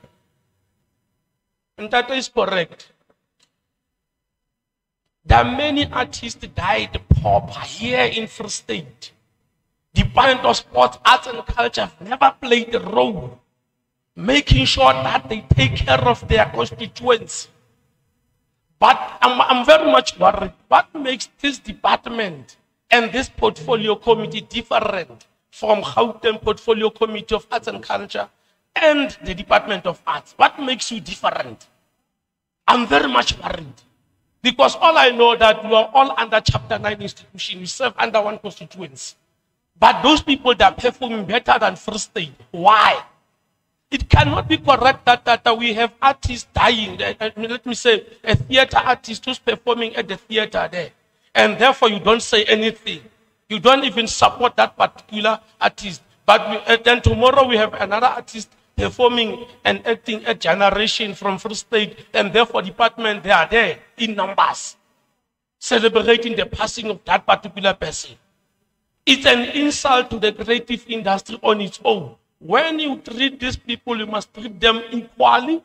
And that is correct. There are many artists died pauper here in Free State. The Department of Sports, Arts and Culture have never played a role making sure that they take care of their constituents. But I'm, I'm very much worried. What makes this department and this portfolio committee different from Gauteng Portfolio Committee of Arts and Culture and the Department of Arts? What makes you different? I'm very much worried. Because all I know that you are all under Chapter 9 institution, you serve under one constituency. But those people that are performing better than Free State, why? It cannot be correct that, that, that we have artists dying. uh, uh, let me say, a theater artist who's performing at the theater there. And therefore you don't say anything. You don't even support that particular artist. But we, then tomorrow we have another artist performing and acting a generation from Free State. And therefore department, they are there in numbers. Celebrating the passing of that particular person. It's an insult to the creative industry on its own. When you treat these people, you must treat them equally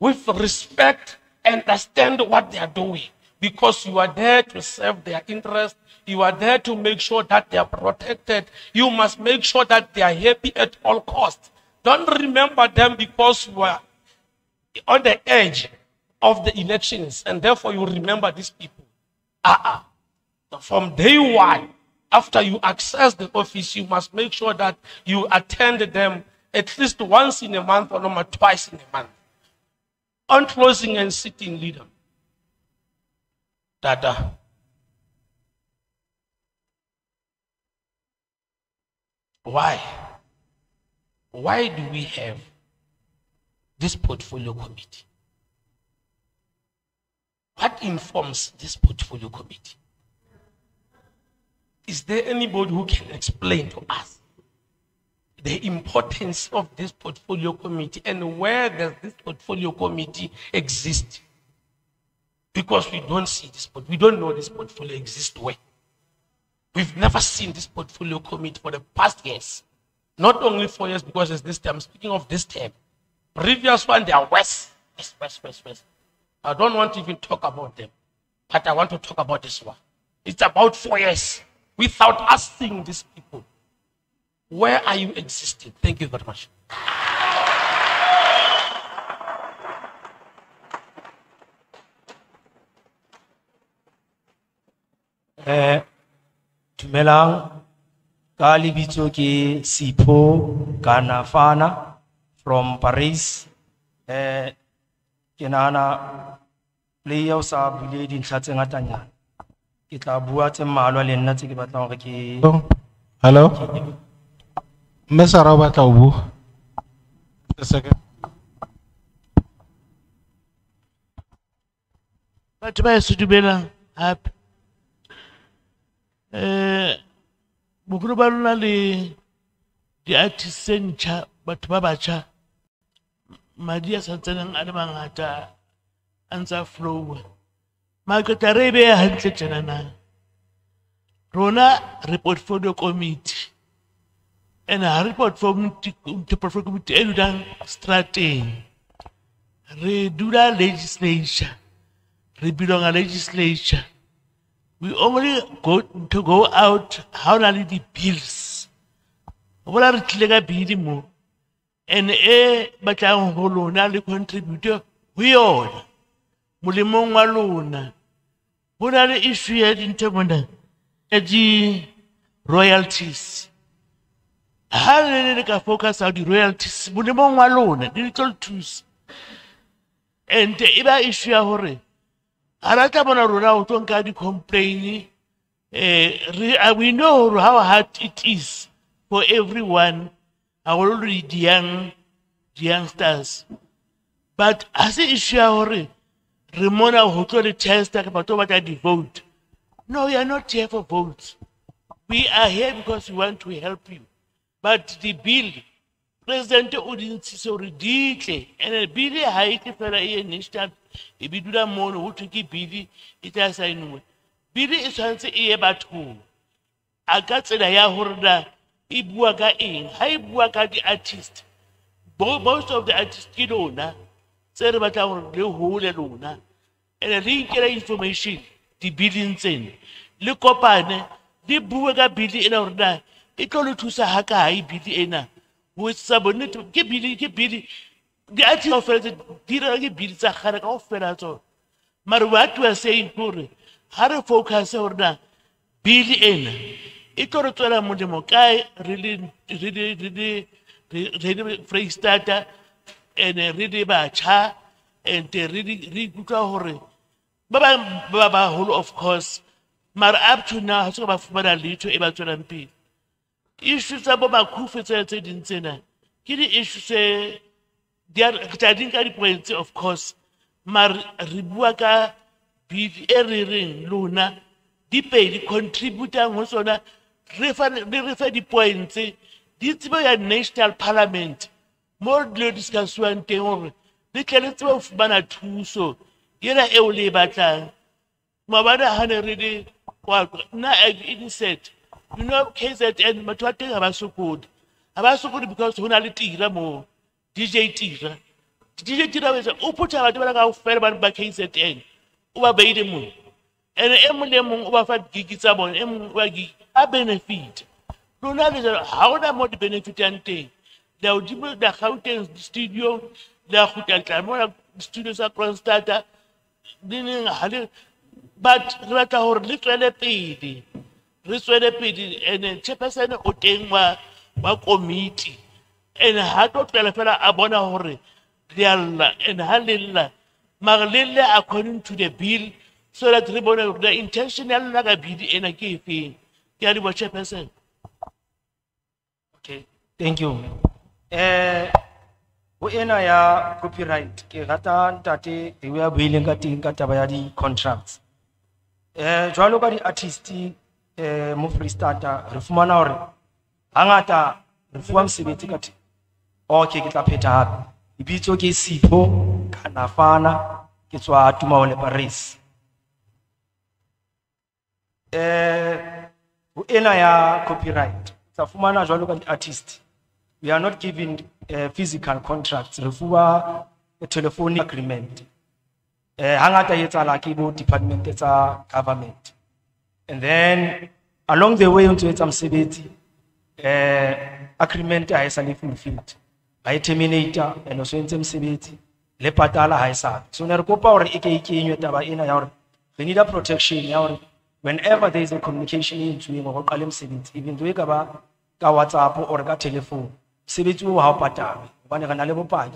with respect, understand what they are doing. Because you are there to serve their interest. You are there to make sure that they are protected. You must make sure that they are happy at all costs. Don't remember them because you are on the edge of the elections and therefore you remember these people. Uh-uh. From day one, after you access the office, you must make sure that you attend them at least once in a month or no twice in a month. On closing and sitting leader. Dada. Why? Why do we have this portfolio committee? What informs this portfolio committee? Is there anybody who can explain to us the importance of this portfolio committee and where does this portfolio committee exist? Because we don't see this, but we don't know this portfolio exists where. We've never seen this portfolio commit for the past years. Not only four years because it's this term. Speaking of this term, previous one they are worse. west, west, west, west. I don't want to even talk about them, but I want to talk about this one. It's about four years without us seeing these people. Where are you existing? Thank you very much. Eh, dumelang ka lebitso ke Sipho Ganafana from Paris. Eh, ke nahana le sa bule dintlha tse ngatanyana. Ke tla bua tse mmalwa le nna tse ke batlang hore ke hello? Mme sara o batla ho bua. A second. Batho ba dumelang hape um bogolo ba lona le di-artist tse batho ba batjha madi a santsaneng a le mangata a ntse a flowa. Maketa re e beya hantle tjenanang rona re portfolio committee. And ha re portfolio committee e dulang strateng re dula legislature. Re belonga legislature we only go to go out. O na le di-bills? Bola re tlile ka bili mo. And e batlang ho lona le contribute ho yona molemong wa lona. Ho na le issue ya dintho mona ya di-royalties. Ha le le ka focus on di-royalties molemong wa lona di tlo le thusa. And e ba issue ya hore ha ra tla bona rona ho tlo nka di-complain uh, we know how hard it is for everyone le di-young di-youngsters. But ha se issue ya re mona ho tlo le testa di-vote. No we are not here for votes. We are here because we want to help you. But the bill president o di ntshise gore di tle. And-e bile ga e tle fela e ye national e be dula mono go thwe ke bile e tla saeniwe bile e tshwanetse e ye bathong. A ka tsela ya gore na e bua ka eng? Ga e bua ka di-artist most of the artist ke lona tse re batlang gore le hole lona. And le inkela information di-billing tsene le kopane le bue ka bili ena gore na e tlo le thusa ga kae bili ena etsetsa bonnete ke bili ke bili di-artist kaofela tse di rera ke bili tsa kgale kaofela tsona mare what we are saying kore ha re focus hore na bili ena e tlo re tswela molemo kae re le re le re le re freistata and re le batjha and re ikutlwa hore ba bang ba baholo of course mara up to now ha se ka ba fumana letho e ba tswelang pele issue tsa bo Macufe tse tse ding tsena di of course. Mare re bua ka bill e re reng lona di pedi contributang ho tsona re fa- le re fe di-points. Tsebe ya national parliament mo dilo discussiwang teng hore le tle le tsebe ho fumana thuso ena eo le e batlang. Mabane ha ne re le nna you know kzn batho ba teng ha ba sokodi ha ba sokodi because ho na le tira moo. Dj tira. Dj tira etsa o phutha batho bana kaofela bane ba kzn o ba beile and e mong le mong o ba fa gig tsa bona e mong o a benefit. Lona le jalo ha ona mo di-benefitang teng. Le hodimo la gauteng studio le a kgutla tla mona studio sa cronstata le neng le but re batla hore le tswele pele re tswele pele and chairperson o teng wa wa committee and ha tlo tlwela fela a bona hore le a lla and ha le lla mara le lle according to the bill so that re bone the intention ya lona ka bidi ena ke efeng ke a leboha chairperson Okay, thank you. Eh ho ena ya copyright ke rata ntate re way a buileng ka teng ka taba ya di-contracts. um jwalo ka di-artist eh mo Freestata re fumana hore hangata re fuwa mosebetsi ka teng. Okay, ke tla phetha hape. Lebitso ke Sipho Kanafana ke tswa Tumahole Paris. Eh ho ena ya copyright tsa fumana jwalo ka di-artist we are not given uh, physical contracts re fuwa telephone agreement eh hangata e etsahala ke bo department tsa government and then along the way etsa mosebetsi eh agreement ha e sa le fulfilled ba e terminator and also so entse mosebetsi le patala ha e so ne re kopa hore e ke e kenywe taba ena ya hore we need a protection ya whenever there is a communication e ntsuweng hore o qale mosebetsi even though e ka or telephone. Mosebetsi o ha o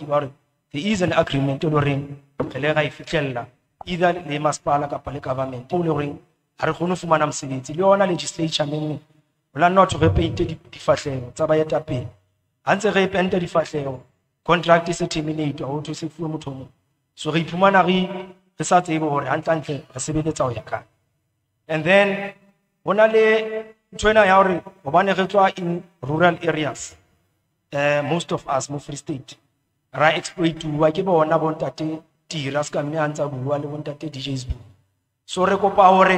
hore there is an agreement e le horeng re le fihlella either le masepala kapa le government ha re kgone ho fumana mosebetsi le yona legislature neng o la not re peinte di- difahleho tsa baetapele. Ha ntse re pente difahleho contract e se ho thwe fuwe motho mong. So re iphumana re re sa tsebe hore hantlentle re sebeletsa ho ya kae. And then ho le nthwena ya hore hobane re tswa in rural areas uh, most of us mo free state ra exploituwa ke bona bontate tira se mme a ntsa bua le bontate djs so re kopa hore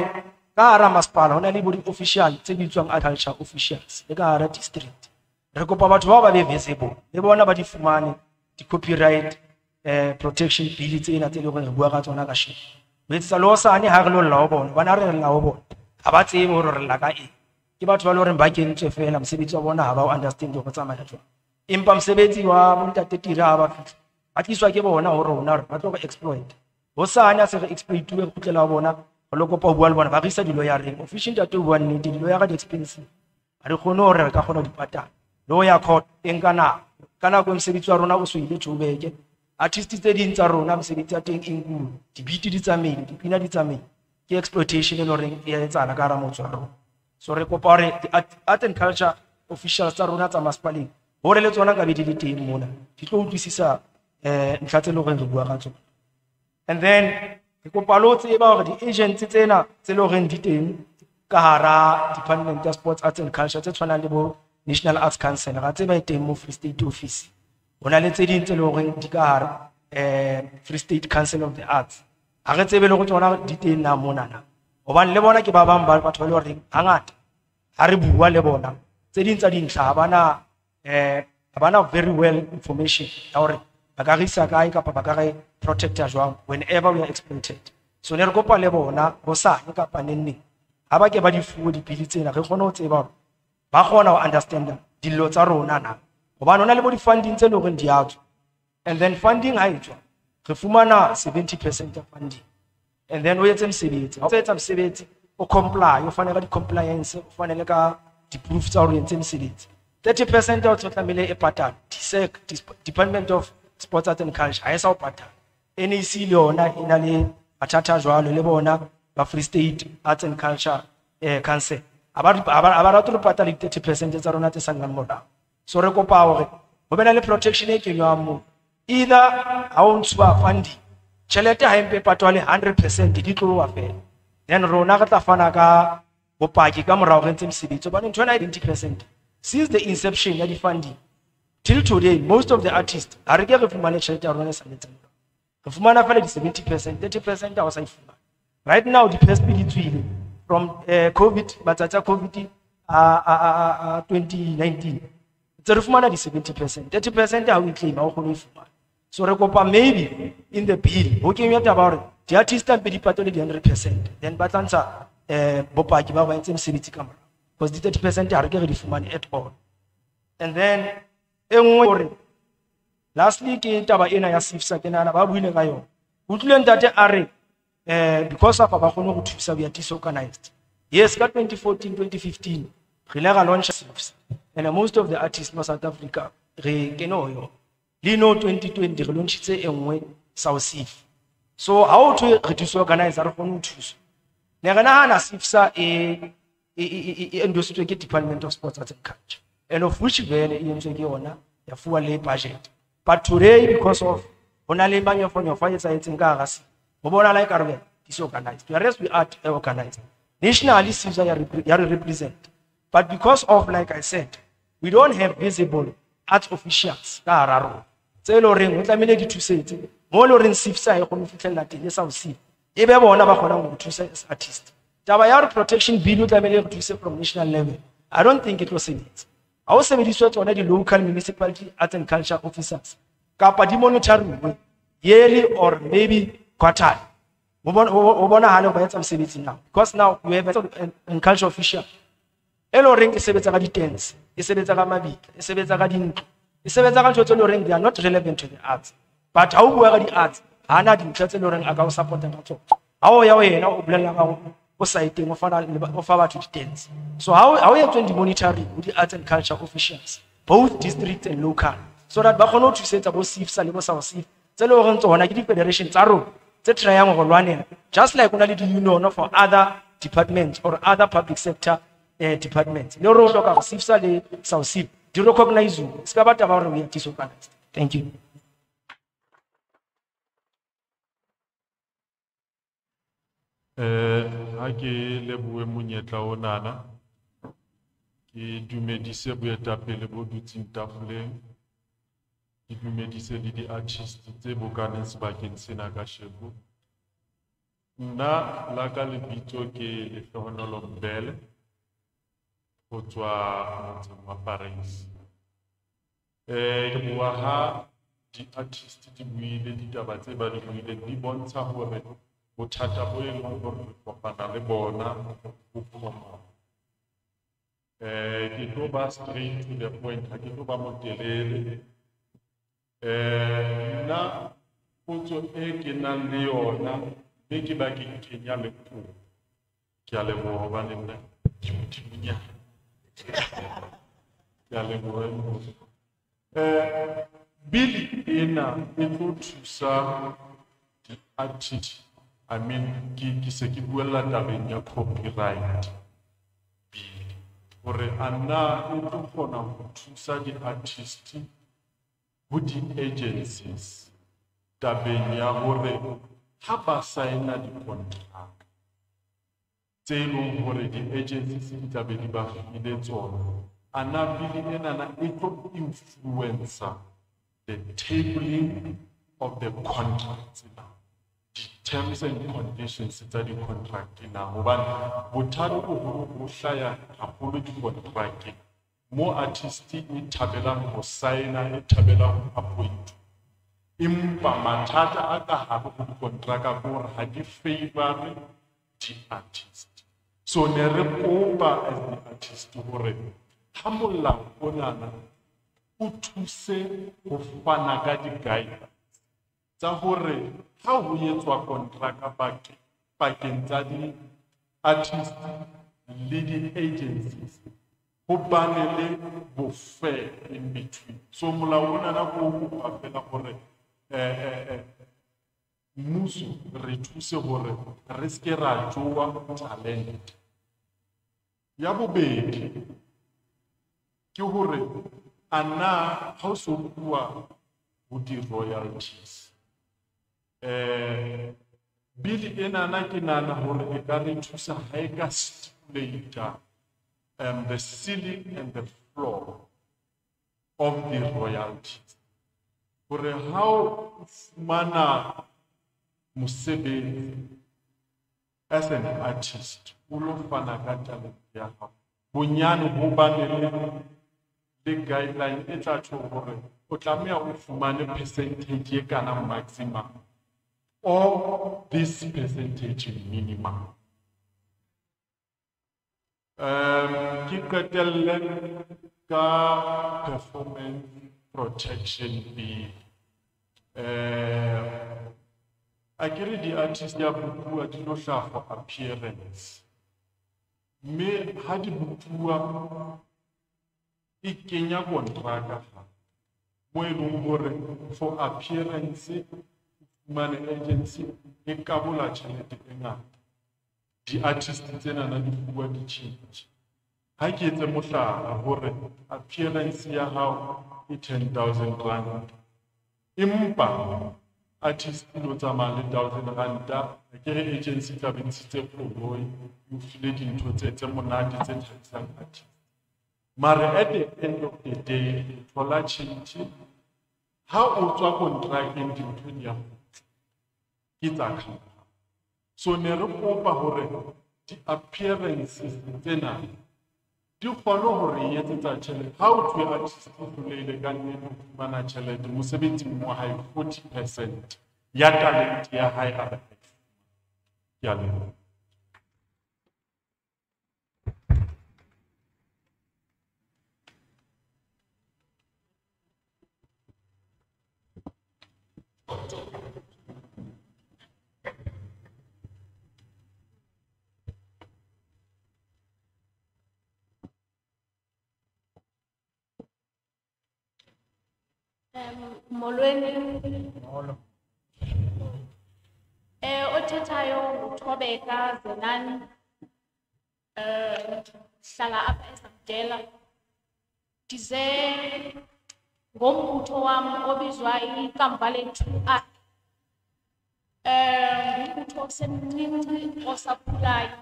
ka hara masepala ho na le bo di-official tse bitswang agriculture officials le ka hara district. Re kopa batho bao ba be visible le bona ba di fumane di-copyright eh, protection bill tsena tse leng hore re bua ka tsona ka sheno ho etsetsa le hosane ha re lo lla ho bona bana re lla ho bona. Ha ba tsebe hore re lla ka eng. Ke batho ba le horeng ba kentswe fela mosebetsi wa bona ha ba o understand hore o tsamaya jwang empa mosebetsi wa bontate tira ha ba fitlha ba tliswa ke bona ho rona hore ba tlo go exploit. Hosane a se re exploituwe re kgutlela ho bona lo kopa ho bua le bona ba re ya reng official tate o bua nnete dilo ya ga di-expensive ga re kgone gore re ka kgona go dipatala le go ya court eng ka nako. Ka nako e mosebetsi wa rona o so ile thobeke. Artist tse ding tsa rona mosebetsi ya teng e nkuwe. Dibiti di tsamaile dipina di tsamaile. Ke exploitation e le goreng e etsala ka gara motse wa rona. So re kopa gore di-art and culture officials tsa rona tsa masepaleng gore le tsona nkabe di le teng mona. Di tlo utlwisisa um ntlha tse e le goreng re bua ka tsona. And then re kopa le tseba hore di-agents tsena tse le horeng di teng ka hara department ya sports arts and culture tse tshwanang le bo national arts council ra tseba e teng mo free state office. Ho na le tse ding tse le horeng di ka hara um free state council of the arts. Ha re tsebe le go tsona di teng na monana hobane le bona ke ba bang ba batho ba le horeng hangata ha re bua le bona. Tse ding tsa dintlha ha bana um ha bana very well information ya hore ba ka re isa kae kapa ba ka re protecta jwang whenever we are exploited. So ne re kopa le bona hosane kapa nenneng ha ba ke ba di fuwe dipili tsena re kgone ho tseba ba kgona ho understanda dillo tsa rona na. Hobane ho na le bo di-funding tse horeng di a tswa. And then funding ha e tswa. Fumana seventy percent ya funding. And then o etse mosebetsi. O etsa mosebetsi o comply o fane ka di-compliance o fane ka di-proof tsa hore o thirty percent o e patala disec department of sports arts and culture ha e sa o patala. Nec le yona e na le mathata jwalo le bona ba free state arts and culture eh, council. Ha ba rate re patala di-thirty percent tsa rona tse sangang morago so re kopa gore go bena le protection e kenywang moo either ha o ntshuwa funding tšhelete ha empe mpe e patwa le hundred percent di tlowa fela. Then rona re tla fana ka bopaki ka morao re ntse mosebetsi obane ntho yona e twenty percent. Since the inception ya di-funding till today most of the artists ha re fumane tjhelete ya rona e saletseng morao re fumana fela di-seventy percent thirty percent ha o sa e fumana. Right now di-pesp di tswile. From uh, covid matsatsi a covid a a- a- a- a 2019 ntse re fumana di-seventy percent. thirty percent ha o e claim ha o kgone ho e fumana. So re kopa maybe in the bill ho kenywa taba hore di-artist mpe di patole di-hundred percent then ba tla ntsha um bopaki ba ba entse mosebetsi ka morao because di-thirty percent ha re ke re di fumane at all. And then e nngwe hore lastly ke taba ena ya CCIFSA ke nahana ba buile ka yona. Utlwile ntate a re um because of ba kgone go thusa are disorganized. Yes ka 2014 2015 re ile ra launcha CCIFSA and most of the artists mo south africa re kene ho yona. Le no 2020 re launtshitse e south sif so ha o thwe re disorganize re kgone ho thusa ne re nahana CCIFSA e e- e e- e endorsitswe ke department of sports arts and culture and of which vele e entswe ke yona ya fuwa le budget. But today because of ho na le manyofonyofo a etsahetseng ka hara CCIFSA ho bonahala e ka re disorganized we are organized. Nationally CCIFSA ya re represent. But because of like i said we don't have visible arts officials ka hara rona. Tse le horeng ho tlamehile di thusetse mo le horeng CCIFSA e kgone ho fitlhella teng e sa o sifa e be bona ba kgonang ho thusa as artist. Taba ya protection bill o tlamehile re thuse from national level i don't think e tlo sebetsa ha o sebediswe tsona di-local municipality arts and culture officers kapa di monitoruwe yearly or maybe quarterly. Ho bon- ho- ho bonahale ba etsa mosebetsi now because now we have an, culture official e le horeng e sebetsa ka di-tens e sebetsa ka mabitla e sebetsa ka dintlo e sebetsa ka ntho tse le they are not relevant to the arts. But ha o bua ka di-arts ha na dintlha tse le horeng a ka o support-a ka tsona. Ha o ya ho yena o bolelela ka ho- o saeteng o fana le ba- o fa batho di-tens so ha o ha o etsweng di-monitoring ho di-arts and culture officials both district and local so that ba kgone ho thusetsa bo CCIFSA le bo south sif tse le horeng tsona ke di-federation tsa rona tse tryang go lwanela just like o na le di-union for other departments or other public sector uh, departments. Le gore o hloka go CCIFSA le south sip di recognize se ka ba taba gore we are disorganized thank you Eh, ha ke lebohe monyetla onana. Ke dumedise boetapele bo dutseng tafoleng. Ke dumedise le di-artist tse bokaneng sebakeng sena ka sheko nna la ka lebitso ke lehlohonolo mbele go tswa motseng wa paris. Um ke bua ha di-artist di buile ditaba tse ba di buileng di bontsha hore bothata bo e leng gore re kopana le bona bo common um ke tlo ba straight to the point ga ke tlo ba motelele. Um nna potso e ke nang le yona mme ke ba ke kenya le kopo ke a leboha hobane nna ke modimonyana ke a leboha um bili ena e tlo thusa di-artist I mean, ke ke se ke buella tabeng ya copyright. Bill hore a na e tlo kgona ho thusa di-artist ho di-agencies tabeng ya hore ha ba di-contract tse leng hore di-agencies di tlabe di ba file tsona a na bili enana e tlo influencer the tabling of the contracts now terms and conditions tsa di-contract na hobane bothata boholo bo hlaya haholo di-contracteng mo artist e thabelang ho signa e thabelang ho appoint empa mathata a ka hare ho dikontraka ke hore ha di favore di-artist. So ne re kopa as di-artist hore ha molao onana o thuse ho fana ka di-guidelines tsa hore ha ho etswa kontraka pakeng tsa di-artist le di-agencies ho bane le bofair in between. So molao onana ko o kopa fela gore eh, eh, eh, mmuso re thuse gore re seke ra jowa talent. Ya bobedi ke gore a na ga o so bua ho di-royalties eh bili enana ke nana hore e ka re thusa ha e ka stipulata um, the ceiling and the floor of the royalties hore ha o fumana mosebetsi as an artist o lo fana ka talent ya hao. Bonyane ho bane le le guideline e tla tjho hore o tlameha o fumane percentage e kana maximum or this percentage minimum. Um, ke qetelle ka performance protection bill. Uh, a kere di-artist ya bopua di lo hlaha for appearance. Mme ha di bopua e kenya kontraka mo leng hore for appearance fumane agency e kabola tjhelete e di-artist tsenana di fuwa di-change ha ke etse mohlala hore appearance ya hao e ten thousand rand empa artist lo tsamaya le thousand ranta a kere agency tla be ntshitse koloi o file dintho tse monate tse thabisang artist. Mare at the end of the day thola change ha o tswa contracteng dintho di ya ke tsa so ne re kopa hore di-appearances tsena di kgone hore e etsetsa tjhelete. Ha o thwe artist o hlolehile ka nnete ho fumana tjhelete forty percent ya talent ya hae a ke a molweni. Eh othethayo nguthobeka zenani eh hlala apha ezamdela ndize ngombutho wam obizwa ikamva lethu a. Um ngumbutho osemncinci osakhulayo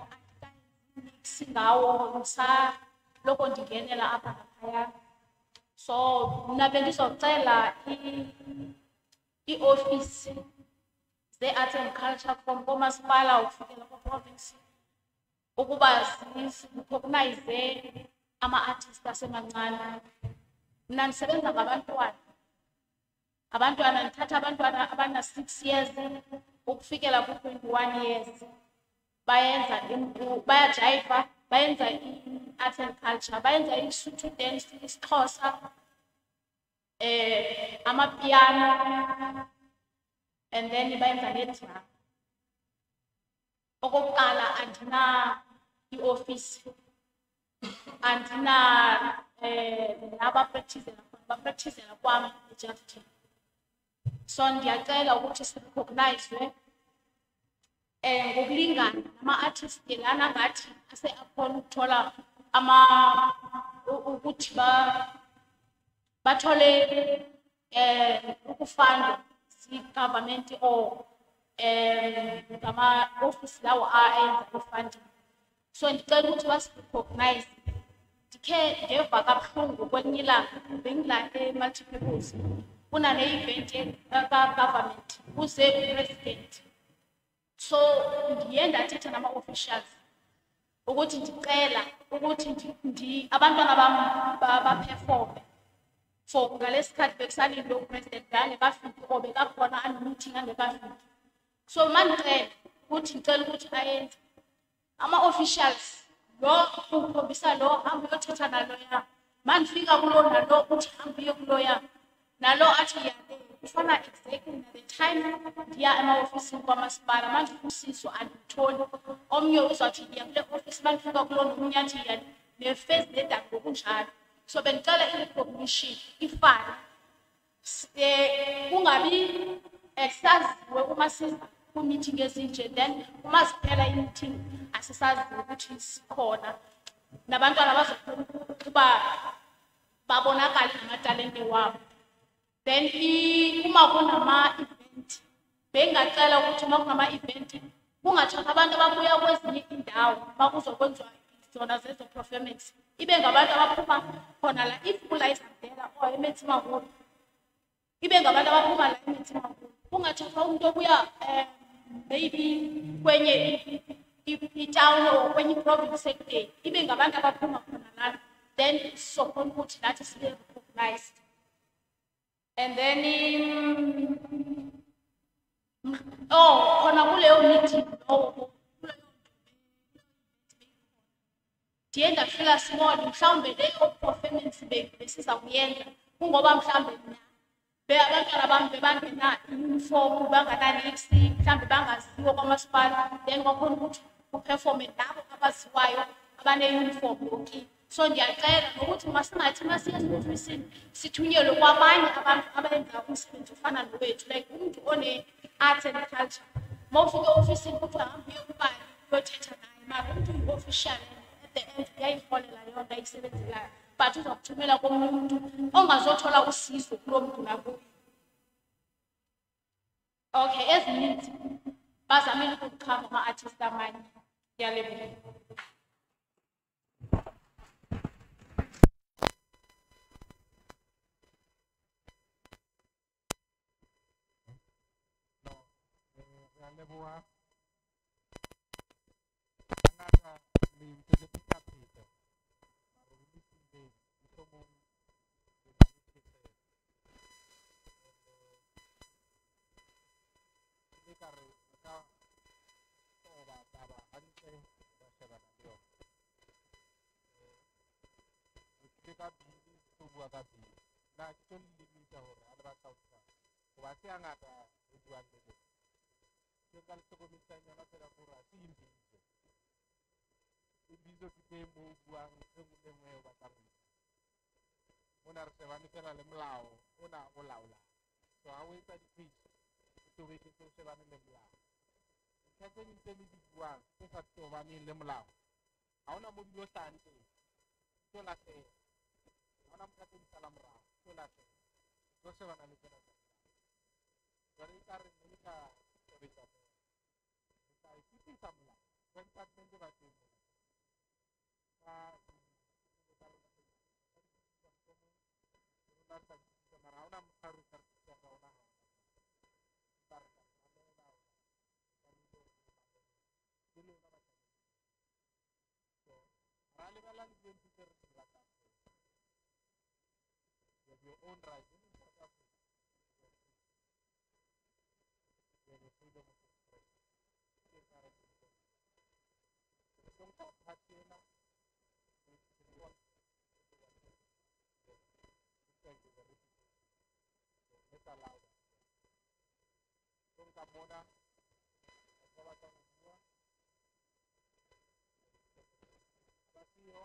andikayenzi ngawo ndisaloko ndingenela apha naphaya so mna bendizocela i- iiofisi ze-arts and culture from koomasipala ukufikela kwiprovinsi ukuba zirecognize ama-artist asemancane mna ndisebenza ngabantwana. Abantwana ndithatha abantwana abana-six years ukufikela ku-twenty-one years bayenza bayajayiva bayenza i-art and culture bayenza isuthu dance isixhosa eh amapiano and then bayenza nedrama okokuqala andina iofisi andina eh nabapracticela khona bapracticela kwam ejarditin so ndiyacela ukuthi sirecognizwe um ngokulingana nama-artist lana ngathi aseakhona ukuthola ukuthi ba- bathole um ukufandwa zi-government or um ngama-ofisi lawo ayenza i-funding so ndicela ukuthi basirecognize ndikhe ndeva kabuhlungu kwelinye ilanga bengila e-multipurpose kunane-event ka-government kuze upresident so ndiye ndathetha nama-officials ukuthi ndicela ukuthi abantwana bam ba- baphefome. For ngalesi sikhathi bekusalinde upresident angekafiki or bekakhona anemeeting angekafiki so mandicela ukuthi ndicela ukuthi ayenze. Ama-officials lo ukhombisa lo hambe uyothetha naloya mandifika kulo nalo uthi hambe uye kuloya nalo athi yale kufana exactly na the time ndiya emaofisini kwamasipala mandifusiso andimtholi omnye uzawuthi ndiya kule ofisi mandifika kulo nomnye athi ya ne-face nedam ngokunjalo. So bendicela i-recognition ifane S- eh, kungabi eh, saziwe uma siza kwiimeeting ezinje then uma ziphela i-meeting asisaziwe ukuthi sikhona. Nabantwana bazokhona ukuba babonakale ngamatalente wabo. Then uma kunama-event bengingacela ukuthi uma kunama-event kungathathwa abantu ababuya kwezinye iindawo uma kuzokwenziwa zona zezo performance ibe ngabantu abaphuma khona la if kula izamdela or emetsimaholo ibe ngabantu abaphuma la emetsimaholo kungathathwa umntu obuya um maybe kwenye itawuni or kwenye iprovince ekude ibe ngabantu abaphuma khona lana then sizokhona ukuthi nathi sibe recognized and then um, oh khona kuleyo meeting. Lowo ndiye ndafika small mhlawumbe leyo performance be- besiza kuyenza kungoba mhlawumbe mna be abantwana bam bebangena uniform bangananix mhlawumbe bangaziwo kwamasipala then kwakhona ukuthi kuperforme nabo abaziwayo abaneuniform yonke so ndiyacela nokuthi masingathi masiye eziofisini sithunyelwe kwabanye abantu abenza umsebenzi ofana nowethu like umntu one-arts and culture. Ma ufike eofisini kuthiwa hambe uye kubani uyothetha naye mara umntu yi-official at the end uyayiholela yona ayisebenzelayo. But uza kuthumela komunye umntu ongazothola usizo kulo mntu nakuyo okay ezininzi bazamile ukuchama ama-artist amanye ndiyalebulela re ka qoba taba hantle ra shebana le yona. Eh, Re tlile ka bili re tlo bua ka bili. Na ke tlo le limita hore ha le batla ho tshwana. Hoba ha se hangata re buang le lona. ke nka le hlokomedisang yona fela kore ha se imbizo imbizo ke teng mo o buang e nngwe le nngwe e o batlang ho mona re shebane fela le molao ona o laolang so ha o etsa dipheisi o tobetse se o shebane le molao ntlha tse ding tse le di buang tse sa tobaneng le molao ha ona mo dilo hlahang teng tswela pele ha ona mokate di sala morao tswela pele tlo shebana le tsena jwale e ka re ne le ka tobetsa Kecil tak pula. Yang tak benda baca. Marauna harus terjaga orang. Tarkan, anda tahu. Kami dulu nama saya. So, rali malang yang kita berlatar. You have your own right. Let's allow that. So nka mona, batho ba batlang ho bua, ba siyo,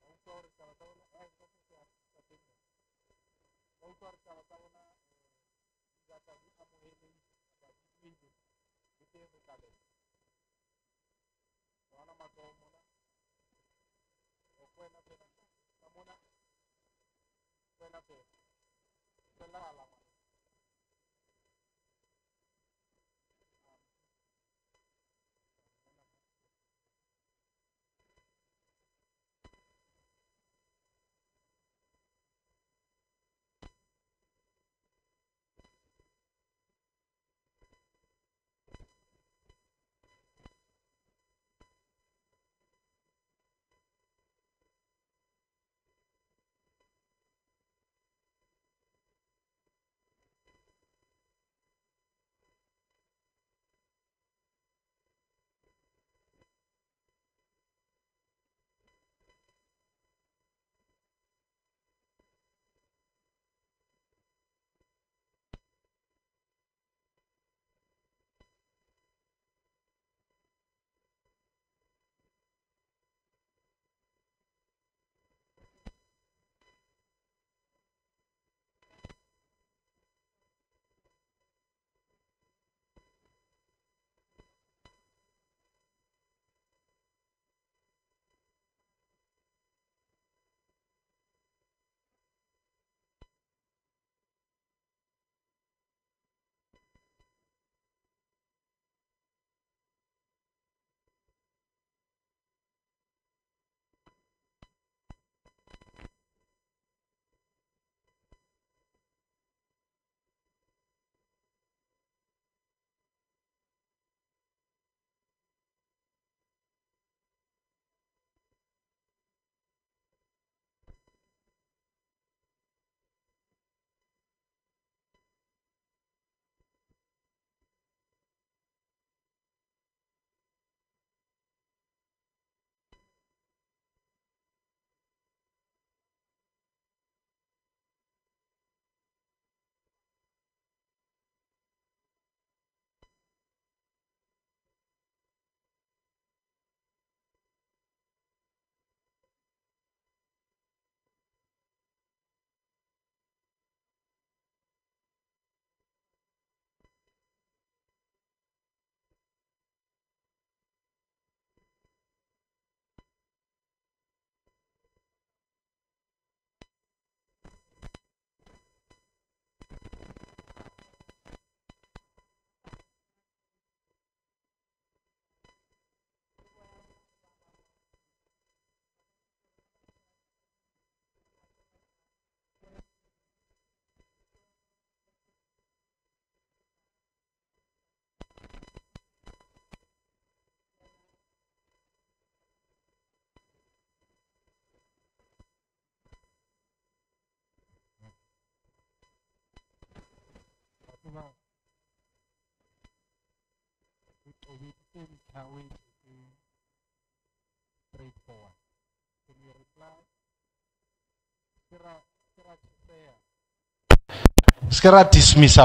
ba utlwa hore taba tsa bona eh ka se ya ka teng mona. ba utlwa hore taba tsa bona di batla di amohelehile kapa di buile le teng re tla leba ba ona matsoho mona o kwena fela ka mona kwena fela kwela hala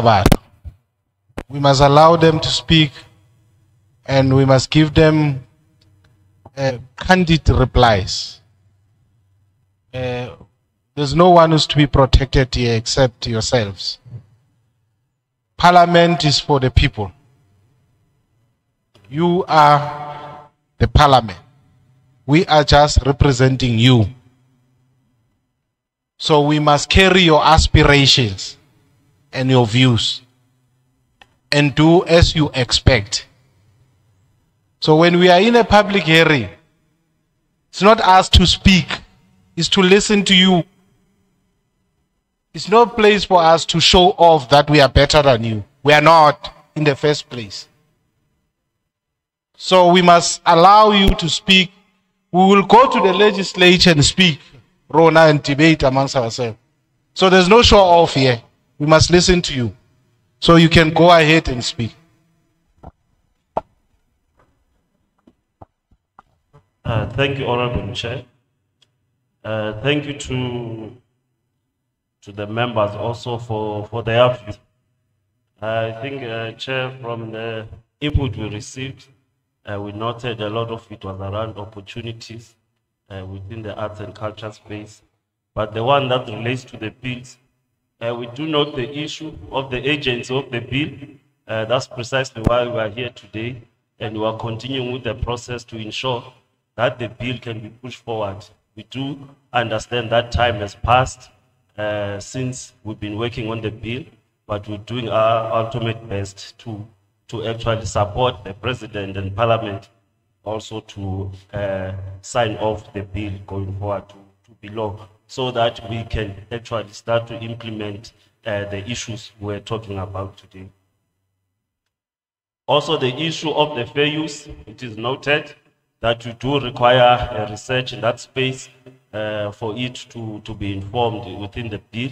We. We must allow them to speak and we must give them uh, candid replies. Uh, there's no one who's to be protected here except yourselves. Parliament is for the people. You are the parliament. We are just representing you So we must carry your aspirations and your views and do as you expect. So when we are in a public hearing, it's not us to speak, it's to listen to you. It's no place for us to show off that we are better than you. We are not in the first place. So we must allow you to speak. We will go to the legislature and speak, Rona, and debate amongst ourselves. So there's no show off here. We must listen to you. So you can go ahead and speak. Uh, thank you, Honorable Chair. Uh, thank you to to the members also for, for their view. I think, uh, Chair, from the input we received, uh, we noted a lot of it was around opportunities uh, within the arts and culture space. But the one that relates to the bills, uh, we do note the issue of the agency of the bill. Uh, that's precisely why we are here today, and we are continuing with the process to ensure that the bill can be pushed forward. We do understand that time has passed uh, since we've been working on the bill, but we're doing our ultimate best to, to actually support the president and parliament also to uh, sign off the bill going forward to, to below so that we can actually start to implement uh, the issues we're talking about today. Also, the issue of the fair use, it is noted that you do require a research in that space uh, for it to, to be informed within the bill.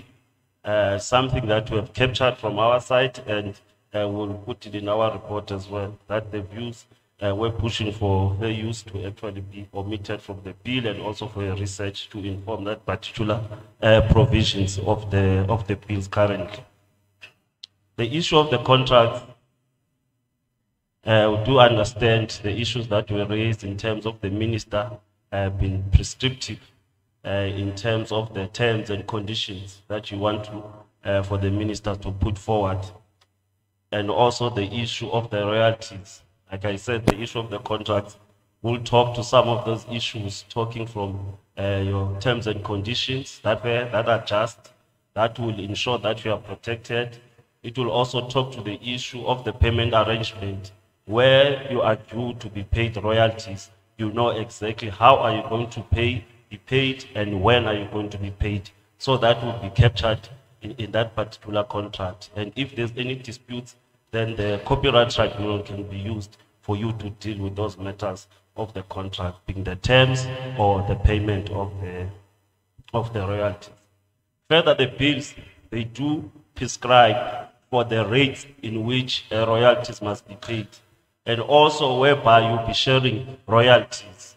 Uh, something that we have captured from our side and uh, we'll put it in our report as well, that the views uh, we're pushing for fair use to actually be omitted from the bill and also for research to inform that particular uh, provisions of the, of the bills currently. The issue of the contract uh, we do understand the issues that were raised in terms of the minister uh, being prescriptive in terms of the terms and conditions that you want to, uh, for the minister to put forward. And also the issue of the royalties. Like I said, the issue of the contracts. We'll talk to some of those issues, talking from uh, your terms and conditions that, were, that are just, that will ensure that you are protected. It will also talk to the issue of the payment arrangement where you are due to be paid royalties, you know exactly how are you going to pay, be paid, and when are you going to be paid. So that will be captured in, in that particular contract. And if there's any disputes, then the copyright tribunal can be used for you to deal with those matters of the contract, being the terms or the payment of the of the royalties. Further, the bills they do prescribe for the rates in which uh, royalties must be paid and also whereby you'll be sharing royalties.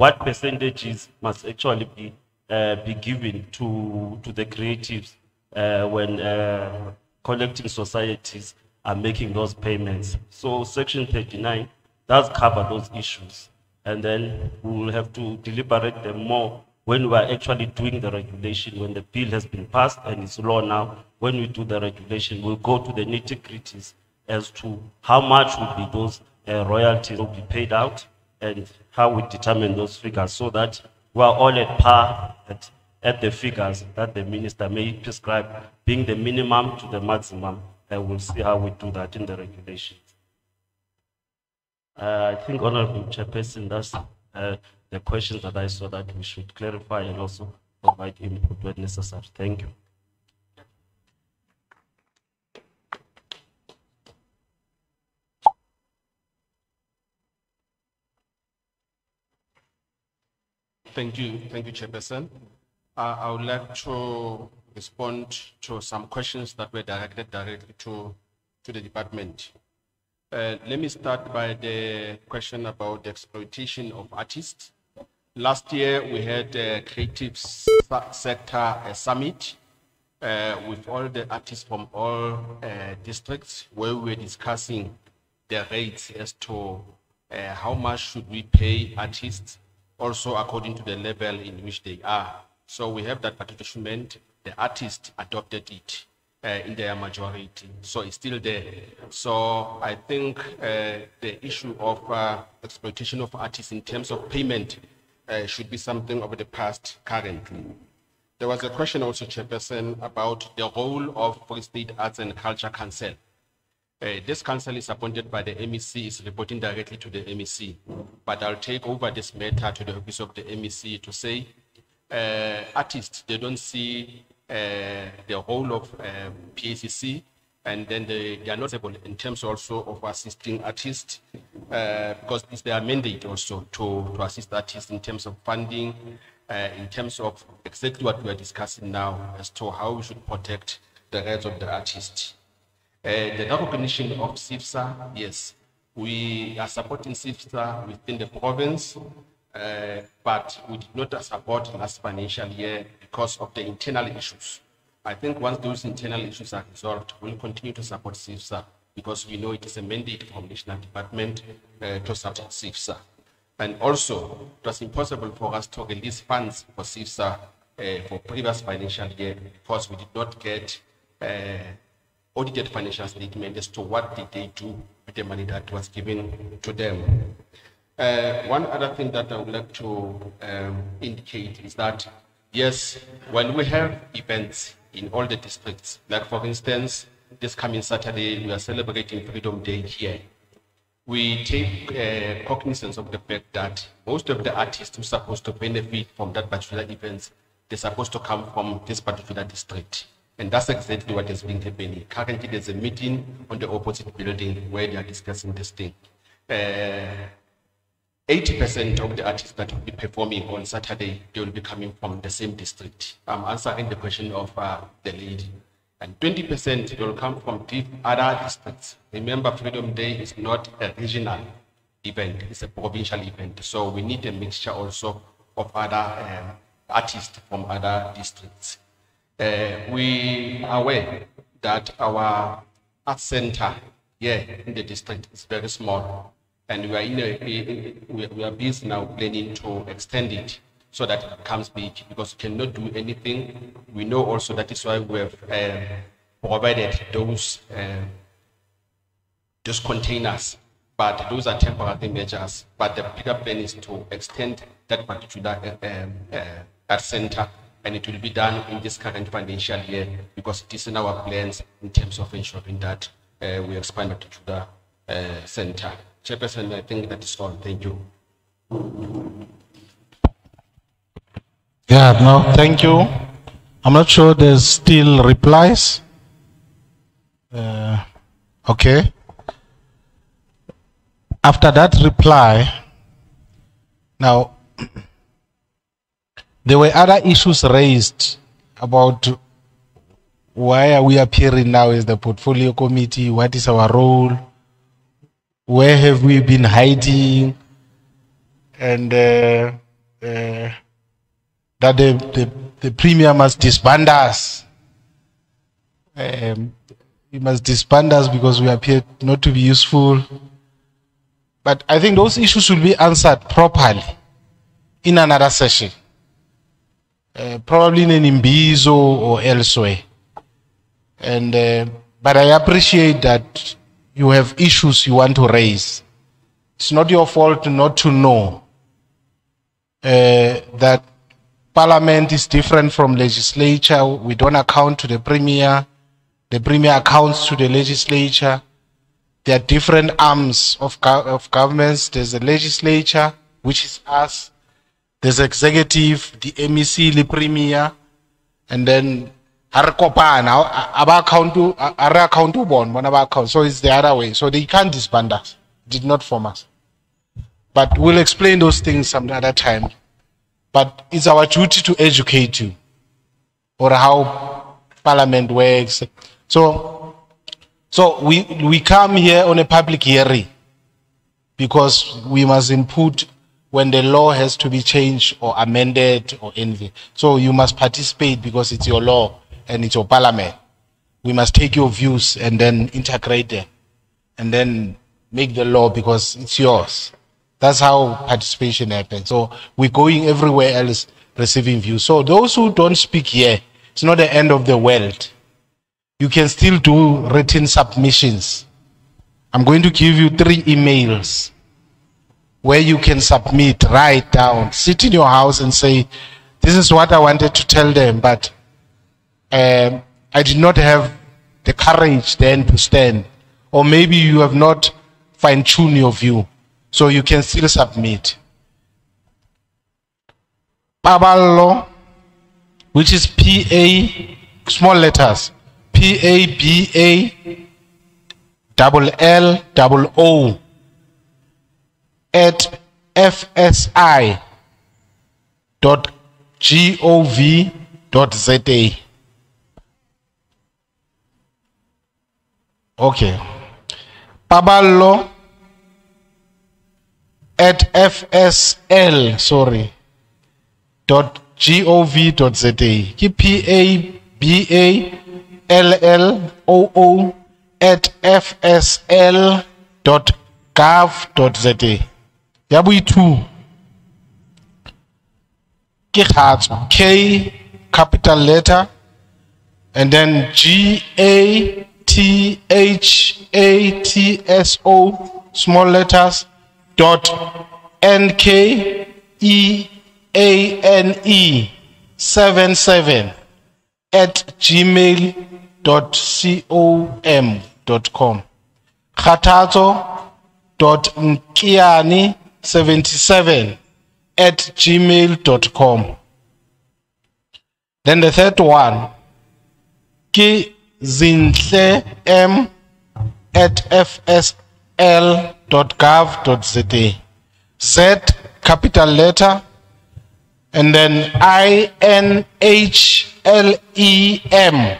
What percentages must actually be uh, be given to to the creatives uh, when uh, collecting societies are making those payments? So Section 39 does cover those issues, and then we will have to deliberate them more when we are actually doing the regulation, when the bill has been passed and it's law now, when we do the regulation, we'll go to the nitty gritties as to how much would be those uh, royalties will be paid out and how we determine those figures so that we are all at par at, at the figures that the minister may prescribe, being the minimum to the maximum. And we'll see how we do that in the regulations. Uh, I think, Honorable Chairperson, that's uh, the questions that I saw that we should clarify and also provide input when necessary. Thank you. Thank you, thank you, Chairperson. Uh, I would like to respond to some questions that were directed directly to, to the department. Uh, let me start by the question about the exploitation of artists. Last year, we had a creative sector uh, summit uh, with all the artists from all uh, districts where we were discussing the rates as to uh, how much should we pay artists also according to the level in which they are. So we have that particular document, the artist adopted it uh, in their majority. So it's still there. So I think uh, the issue of uh, exploitation of artists in terms of payment uh, should be something of the past currently. There was a question also, Chairperson, about the role of Free State Arts and Culture Council. Uh, this council is appointed by the MEC, is reporting directly to the MEC. But I'll take over this matter to the office of the MEC to say, uh, artists, they don't see uh, the role of uh, PACC, and then they, they are not able in terms also of assisting artists, uh, because it's their mandate also to, to assist artists in terms of funding, uh, in terms of exactly what we are discussing now as to how we should protect the rights of the artist. Uh, the recognition of CCIFSA, yes, we are supporting CCIFSA within the province, uh, but we did not support last financial year because of the internal issues. I think once those internal issues are resolved, we'll continue to support CCIFSA because we know it is a mandate from the National Department uh, to support CCIFSA. And also, it was impossible for us to release funds for CCIFSA uh, for previous financial year because we did not get audited financial statement as to what did they do with the money that was given to them. Uh, one other thing that I would like to um, indicate is that, yes, when we have events in all the districts, like for instance, this coming Saturday, we are celebrating Freedom Day here. We take uh, cognizance of the fact that most of the artists who are supposed to benefit from that particular event, they're supposed to come from this particular district. And that's exactly what is being happening. Currently, there's a meeting on the opposite building where they are discussing this thing. Uh, 80% of the artists that will be performing on Saturday, they will be coming from the same district. I'm answering the question of uh, the lady. And 20% will come from the other districts. Remember, Freedom Day is not a regional event, it's a provincial event. So we need a mixture also of other um, artists from other districts. Uh, we are aware that our art center here in the district is very small and we are in a, we are busy now planning to extend it so that it becomes big because we cannot do anything. We know also that is why we have uh, provided those uh, those containers, but those are temporary measures. But the bigger plan is to extend that particular uh, um, uh, art center, and it will be done in this current financial year because it is in our plans in terms of ensuring that uh, we expand to the uh, center. Chairperson, I think that is all. Thank you. Yeah, no, thank you. I'm not sure there's still replies. Uh, okay. After that reply, now, there were other issues raised about why are we appearing now as the portfolio committee? What is our role? Where have we been hiding? And uh, uh, that the, the, the premier must disband us. Um, he must disband us because we appear not to be useful. But I think those issues will be answered properly in another session. Uh, probably in Imbizo or elsewhere. And uh, but I appreciate that you have issues you want to raise. It's not your fault not to know uh, that Parliament is different from legislature. We don't account to the Premier. The Premier accounts to the legislature. There are different arms of, go- of governments. There's the legislature, which is us. There's executive, the MEC, the Premier, and then Harakopana, aba account ara account bond, one account. So it's the other way. So they can't disband us. Did not form us. But we'll explain those things some other time. But it's our duty to educate you or how parliament works. So, so we, we come here on a public hearing because we must input when the law has to be changed or amended or anything. So you must participate because it's your law and it's your parliament. We must take your views and then integrate them and then make the law because it's yours. That's how participation happens. So we're going everywhere else receiving views. So those who don't speak here, it's not the end of the world. You can still do written submissions. I'm going to give you three emails where you can submit, write down, sit in your house and say, This is what I wanted to tell them, but um, I did not have the courage then to stand. Or maybe you have not fine tuned your view. So you can still submit. Paballo, which is P A, small letters, P A B A double L double O at FSL dot gov dot za. Okay. Paballo at FSL, sorry, dot gov dot za. P A B A L L O O at FSL dot gov dot za ya boithuo ke k capital letter and then g a t h a t s o small letters dot n k e a n e 77 at gmail dot com dot com. Kgathatso dot nkiane 77 at gmail.com. Then the third one, ki zinhle m at fsl.gov.za. Z capital letter and then I N H L E M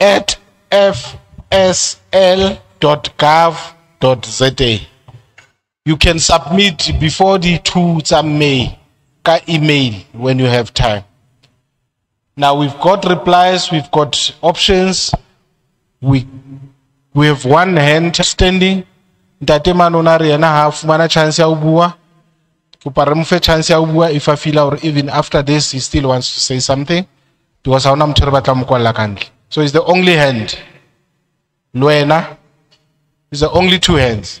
at fsl.gov.za. You can submit before the two tsa May ka email when you have time. Now we've got replies, we've got options. We we have one hand standing. Ntate Manona re yena ha fumana chance ya bua. Kopa re mo fe chance ya bua if I feel or even after this he still wants to say something because ha hona motho re batla mo kwalla kantle. So it's the only hand. Luena is the only two hands.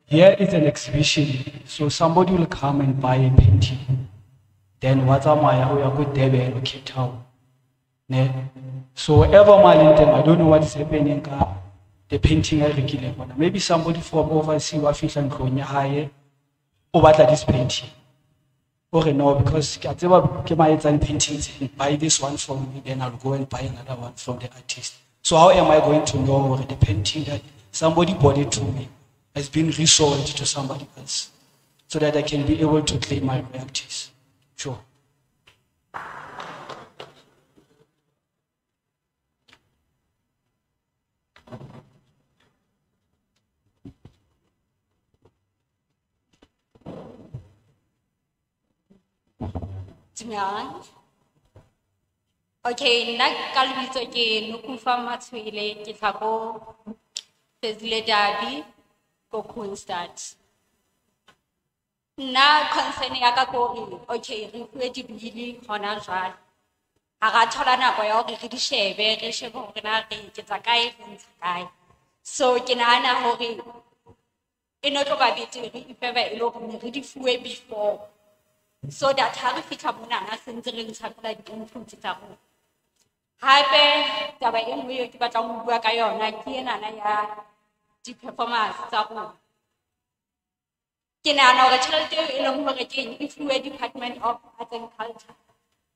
here is an exhibition. So somebody will come and buy a painting. Then wa tsamaya o oh, ya ko Durban or Cape Town. Ne? So ever malente i don't know what is happening the painting I rekileng bona. Maybe somebody from overseas wa fihla ntlong ya hae o batla this painting. Or no because ke a tseba ke etsang paintings buy this one from me then I'll go and buy another one from the artist. So how am I going to know the painting that somebody bought it to me has been resold to somebody else so that I can be able to claim my royalties. Sure. Dumelang. Okay, nna ka lebitso ke Nukufa Matshwele ke tla ko Fezile Dabi ko Kroonstad. Nna concern ya ka ko re okay re fuwe dibili hona jwale. Ha ra thola nako ya hore re di shebe re shebe hore na re etsa kae re ntsha kae. So ke nahana hore e no tlo ba betere if ever e le hore ne re di fuwe before so that ha re fitlha monana se ntse re ntsha fela di-input tsa rona hape taba e nngwe eo ke batlang ho bua ka yona ke enana ya di-performance tsa rona. Ke nahana hore tjhelete eo e leng hore ke e fuwe department of arts and culture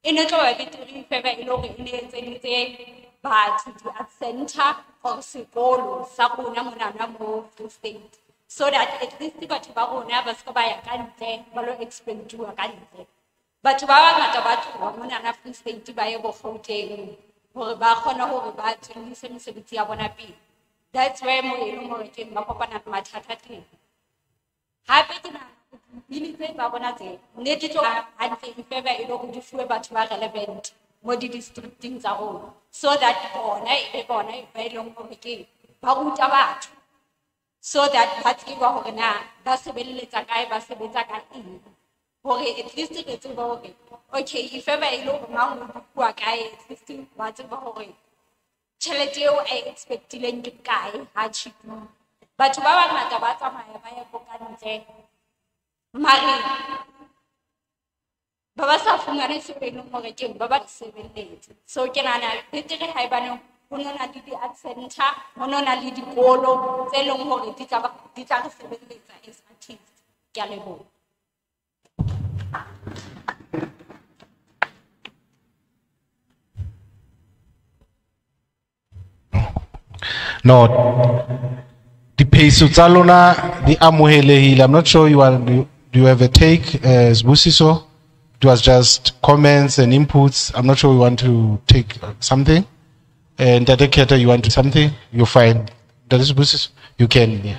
e ne tlo betere ever e le hore e ne etseditse batho di-art center or sekolo sa rona monana mo free state. So that at least batho ba rona ba seka ba ya ka ntle ba lo expendiwa ka ntle. Batho ba bangata ba tloha monana free state ba ye bogauteng hore ba kgone hore ba tswellise mesebetsi ya bona pele that's where mo e leng hore teng ba kopana le mathata teng. Hape ke nahana bili tse tsa bona tse ne di tlo hantle in favor e le hore di fuwe batho ba relevant mo di-districting tsa rona. So that bona e be bona ba e leng hore ke ba ruta batho. So that ba tseba hore na ba sebeletsa kae ba sebetsa ka eng. Hore at least re tsebe hore okay if ever e le hore mang o bua kae? At least wa tseba hore tšhelete eo a e expectileng ke kae? Ha tshipong batho ba bangata ba tsamaya ba ya ko ka ntle mare ba ba sa fumane seo e leng gore ke ba ba sebeletse. So ke nagana betere ga e baneng go ne na le di-art center go ne na le dikolo tse e leng gore di tla re sebeletsa as artist. Ke a leboga No, dipeso tsa lona di amohelehile. I'm not sure you are, do you have a take as Busiso? It was just comments and inputs. I'm not sure you want to take something. And Dada Keta, you want to something? You're fine. That is Busiso? You can, yeah.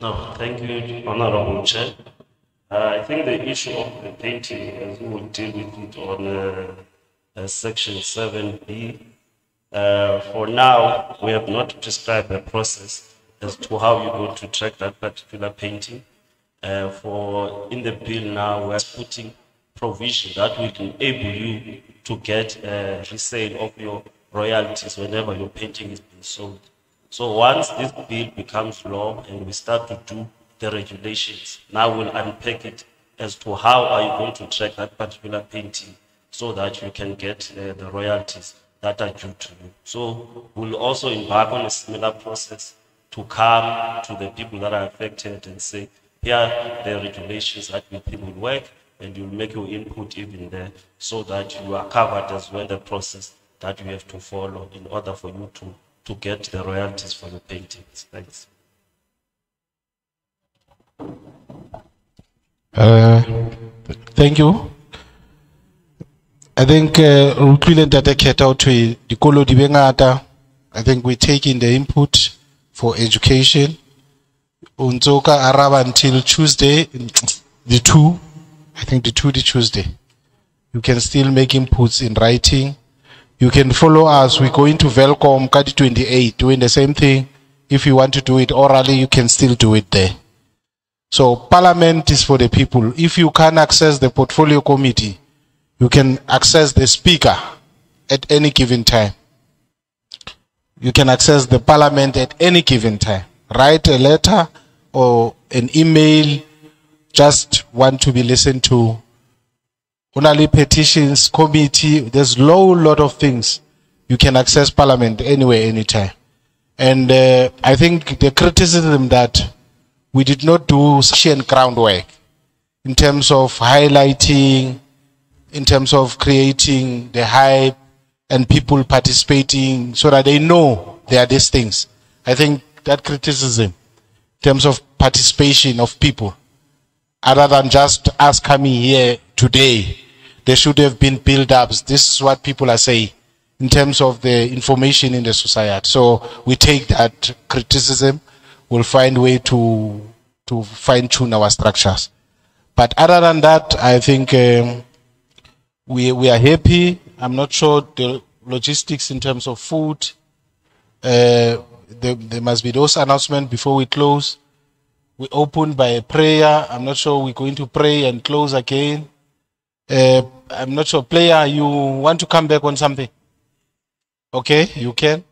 No, thank you, Honorable Chair. Uh, I think the issue of the painting, as we will deal with it on uh, uh, section 7B, uh, for now, we have not prescribed a process as to how you're going to track that particular painting. Uh, for in the bill now, we're putting provision that will enable you to get a resale of your royalties whenever your painting is being sold. So once this bill becomes law and we start to do the regulations, now we'll unpack it as to how are you going to track that particular painting so that you can get uh, the royalties that are due to you. So we'll also embark on a similar process to come to the people that are affected and say, here are the regulations that we think will work, and you'll make your input even there so that you are covered as well the process that you have to follow in order for you to, to get the royalties for the paintings. Thanks. Uh, thank you. I think uh, re utlwile ntate Keta ho thwe dikolo di be ngata. I think we take in the input for education. O ntso ka araba until Tuesday, the two, I think the two the Tuesday. You can still make inputs in writing. You can follow us. We're going to Welkom Kadi 28, doing the same thing. If you want to do it orally, you can still do it there. So parliament is for the people. If you can access the portfolio committee, you can access the speaker at any given time. You can access the parliament at any given time. Write a letter or an email, just want to be listened to. Only petitions committee, there's a low lot of things. You can access parliament anywhere, anytime. And uh, I think the criticism that we did not do sufficient groundwork in terms of highlighting, in terms of creating the hype and people participating so that they know there are these things. I think that criticism in terms of participation of people, other than just us coming here today, there should have been build-ups. This is what people are saying in terms of the information in the society. So we take that criticism. We'll find way to to fine tune our structures. But other than that, I think um, we we are happy. I'm not sure the logistics in terms of food. Uh, there, there must be those announcements before we close. We open by a prayer. I'm not sure we're going to pray and close again. Uh, I'm not sure. Player, you want to come back on something? Okay, you can.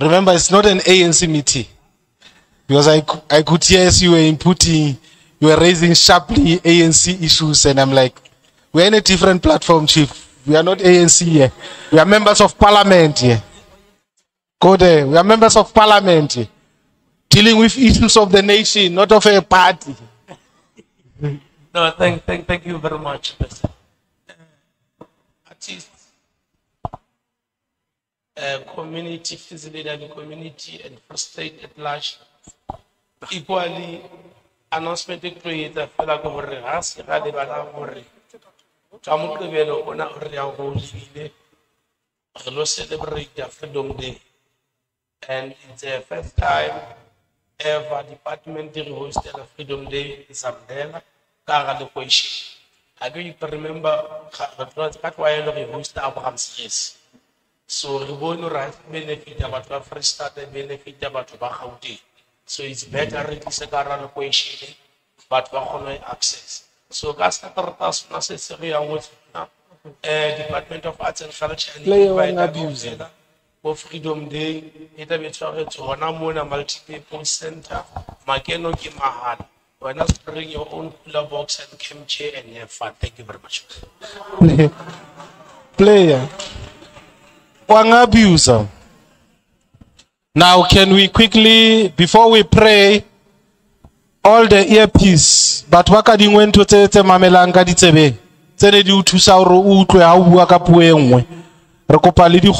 Remember, it's not an ANC meeting because I, I could hear you were inputting, you were raising sharply ANC issues, and I'm like, we're in a different platform, Chief. We are not ANC here. We are members of parliament here. Go there. We are members of parliament here. Dealing with issues of the nation, not of a party. No, thank, thank, thank you very much. Uh, artists, uh, community, physical leader, the community, and Free State at large. Equally, announcement e tlo etsa fela ke hore ha se ga lebala hore ka moqebelo ona o re yang go lebile re lo celebrate freedom day and it's the first time ever department re hostela freedom day in Zamdela ka gara lekoišene I can remember ka tlwaelo re hosta abraham series so re bone gore ha benefit ya batho ba freestata benefit ya batho ba gauteng. So it's better re tlise ka gara lekoišene batho ba kgone ho access. So ka saterata sona se se re yang ho sona eh department of arts and culture le Player wa invite abuse. bo freedom day e tla be tshwaretswe gona mona multipurpose center makeno ke mahala wena bring your own cooler box and chair and have fun? Thank you very much. Play- *laughs* player wangabusa now can we quickly before we pray all the earpiece batho ba ka dingwe ntho tse tse mamelang ka di o thusa gore o utlwe ha o bua ka puo di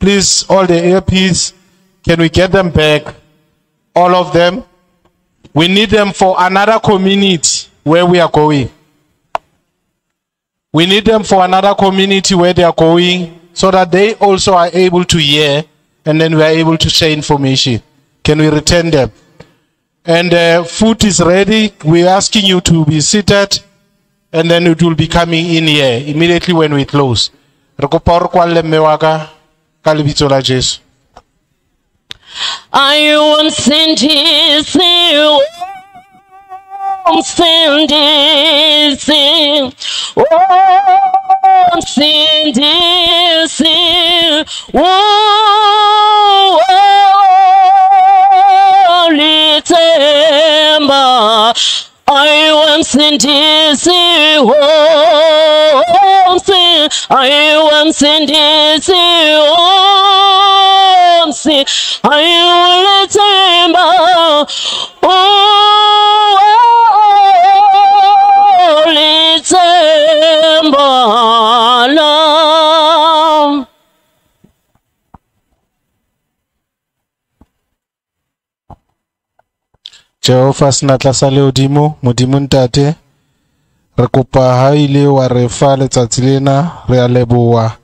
please all the earpiece can we get them back? All of them we need them for another community where we are going we need them for another community where they are going so that they also are able to hear and then we are able to share information. Can we return them? And uh, food is ready. We're asking you to be seated and then it will be coming in here immediately when we close. Re kopa o re kwalle. I want sentence, want sentence, want sentence, Litemba. I want sentence, want I want sentence, want I want Litemba. Oh, Litemba. Love. Jehova senatla sa lehodimo modimo ntate re kopa ha ile wa re fa letsatsi lena re a leboha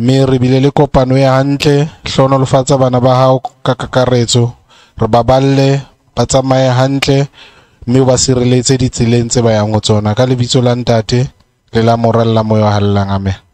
mme re bile le kopano e hantle hlonolofatsa bana ba hao ka kakaretso. Re baballe ba tsamaye hantle mme o ba sireletse ditseleng tse ba yang ho tsona. Ka lebitso la ntate le la moralla moyo hallang amen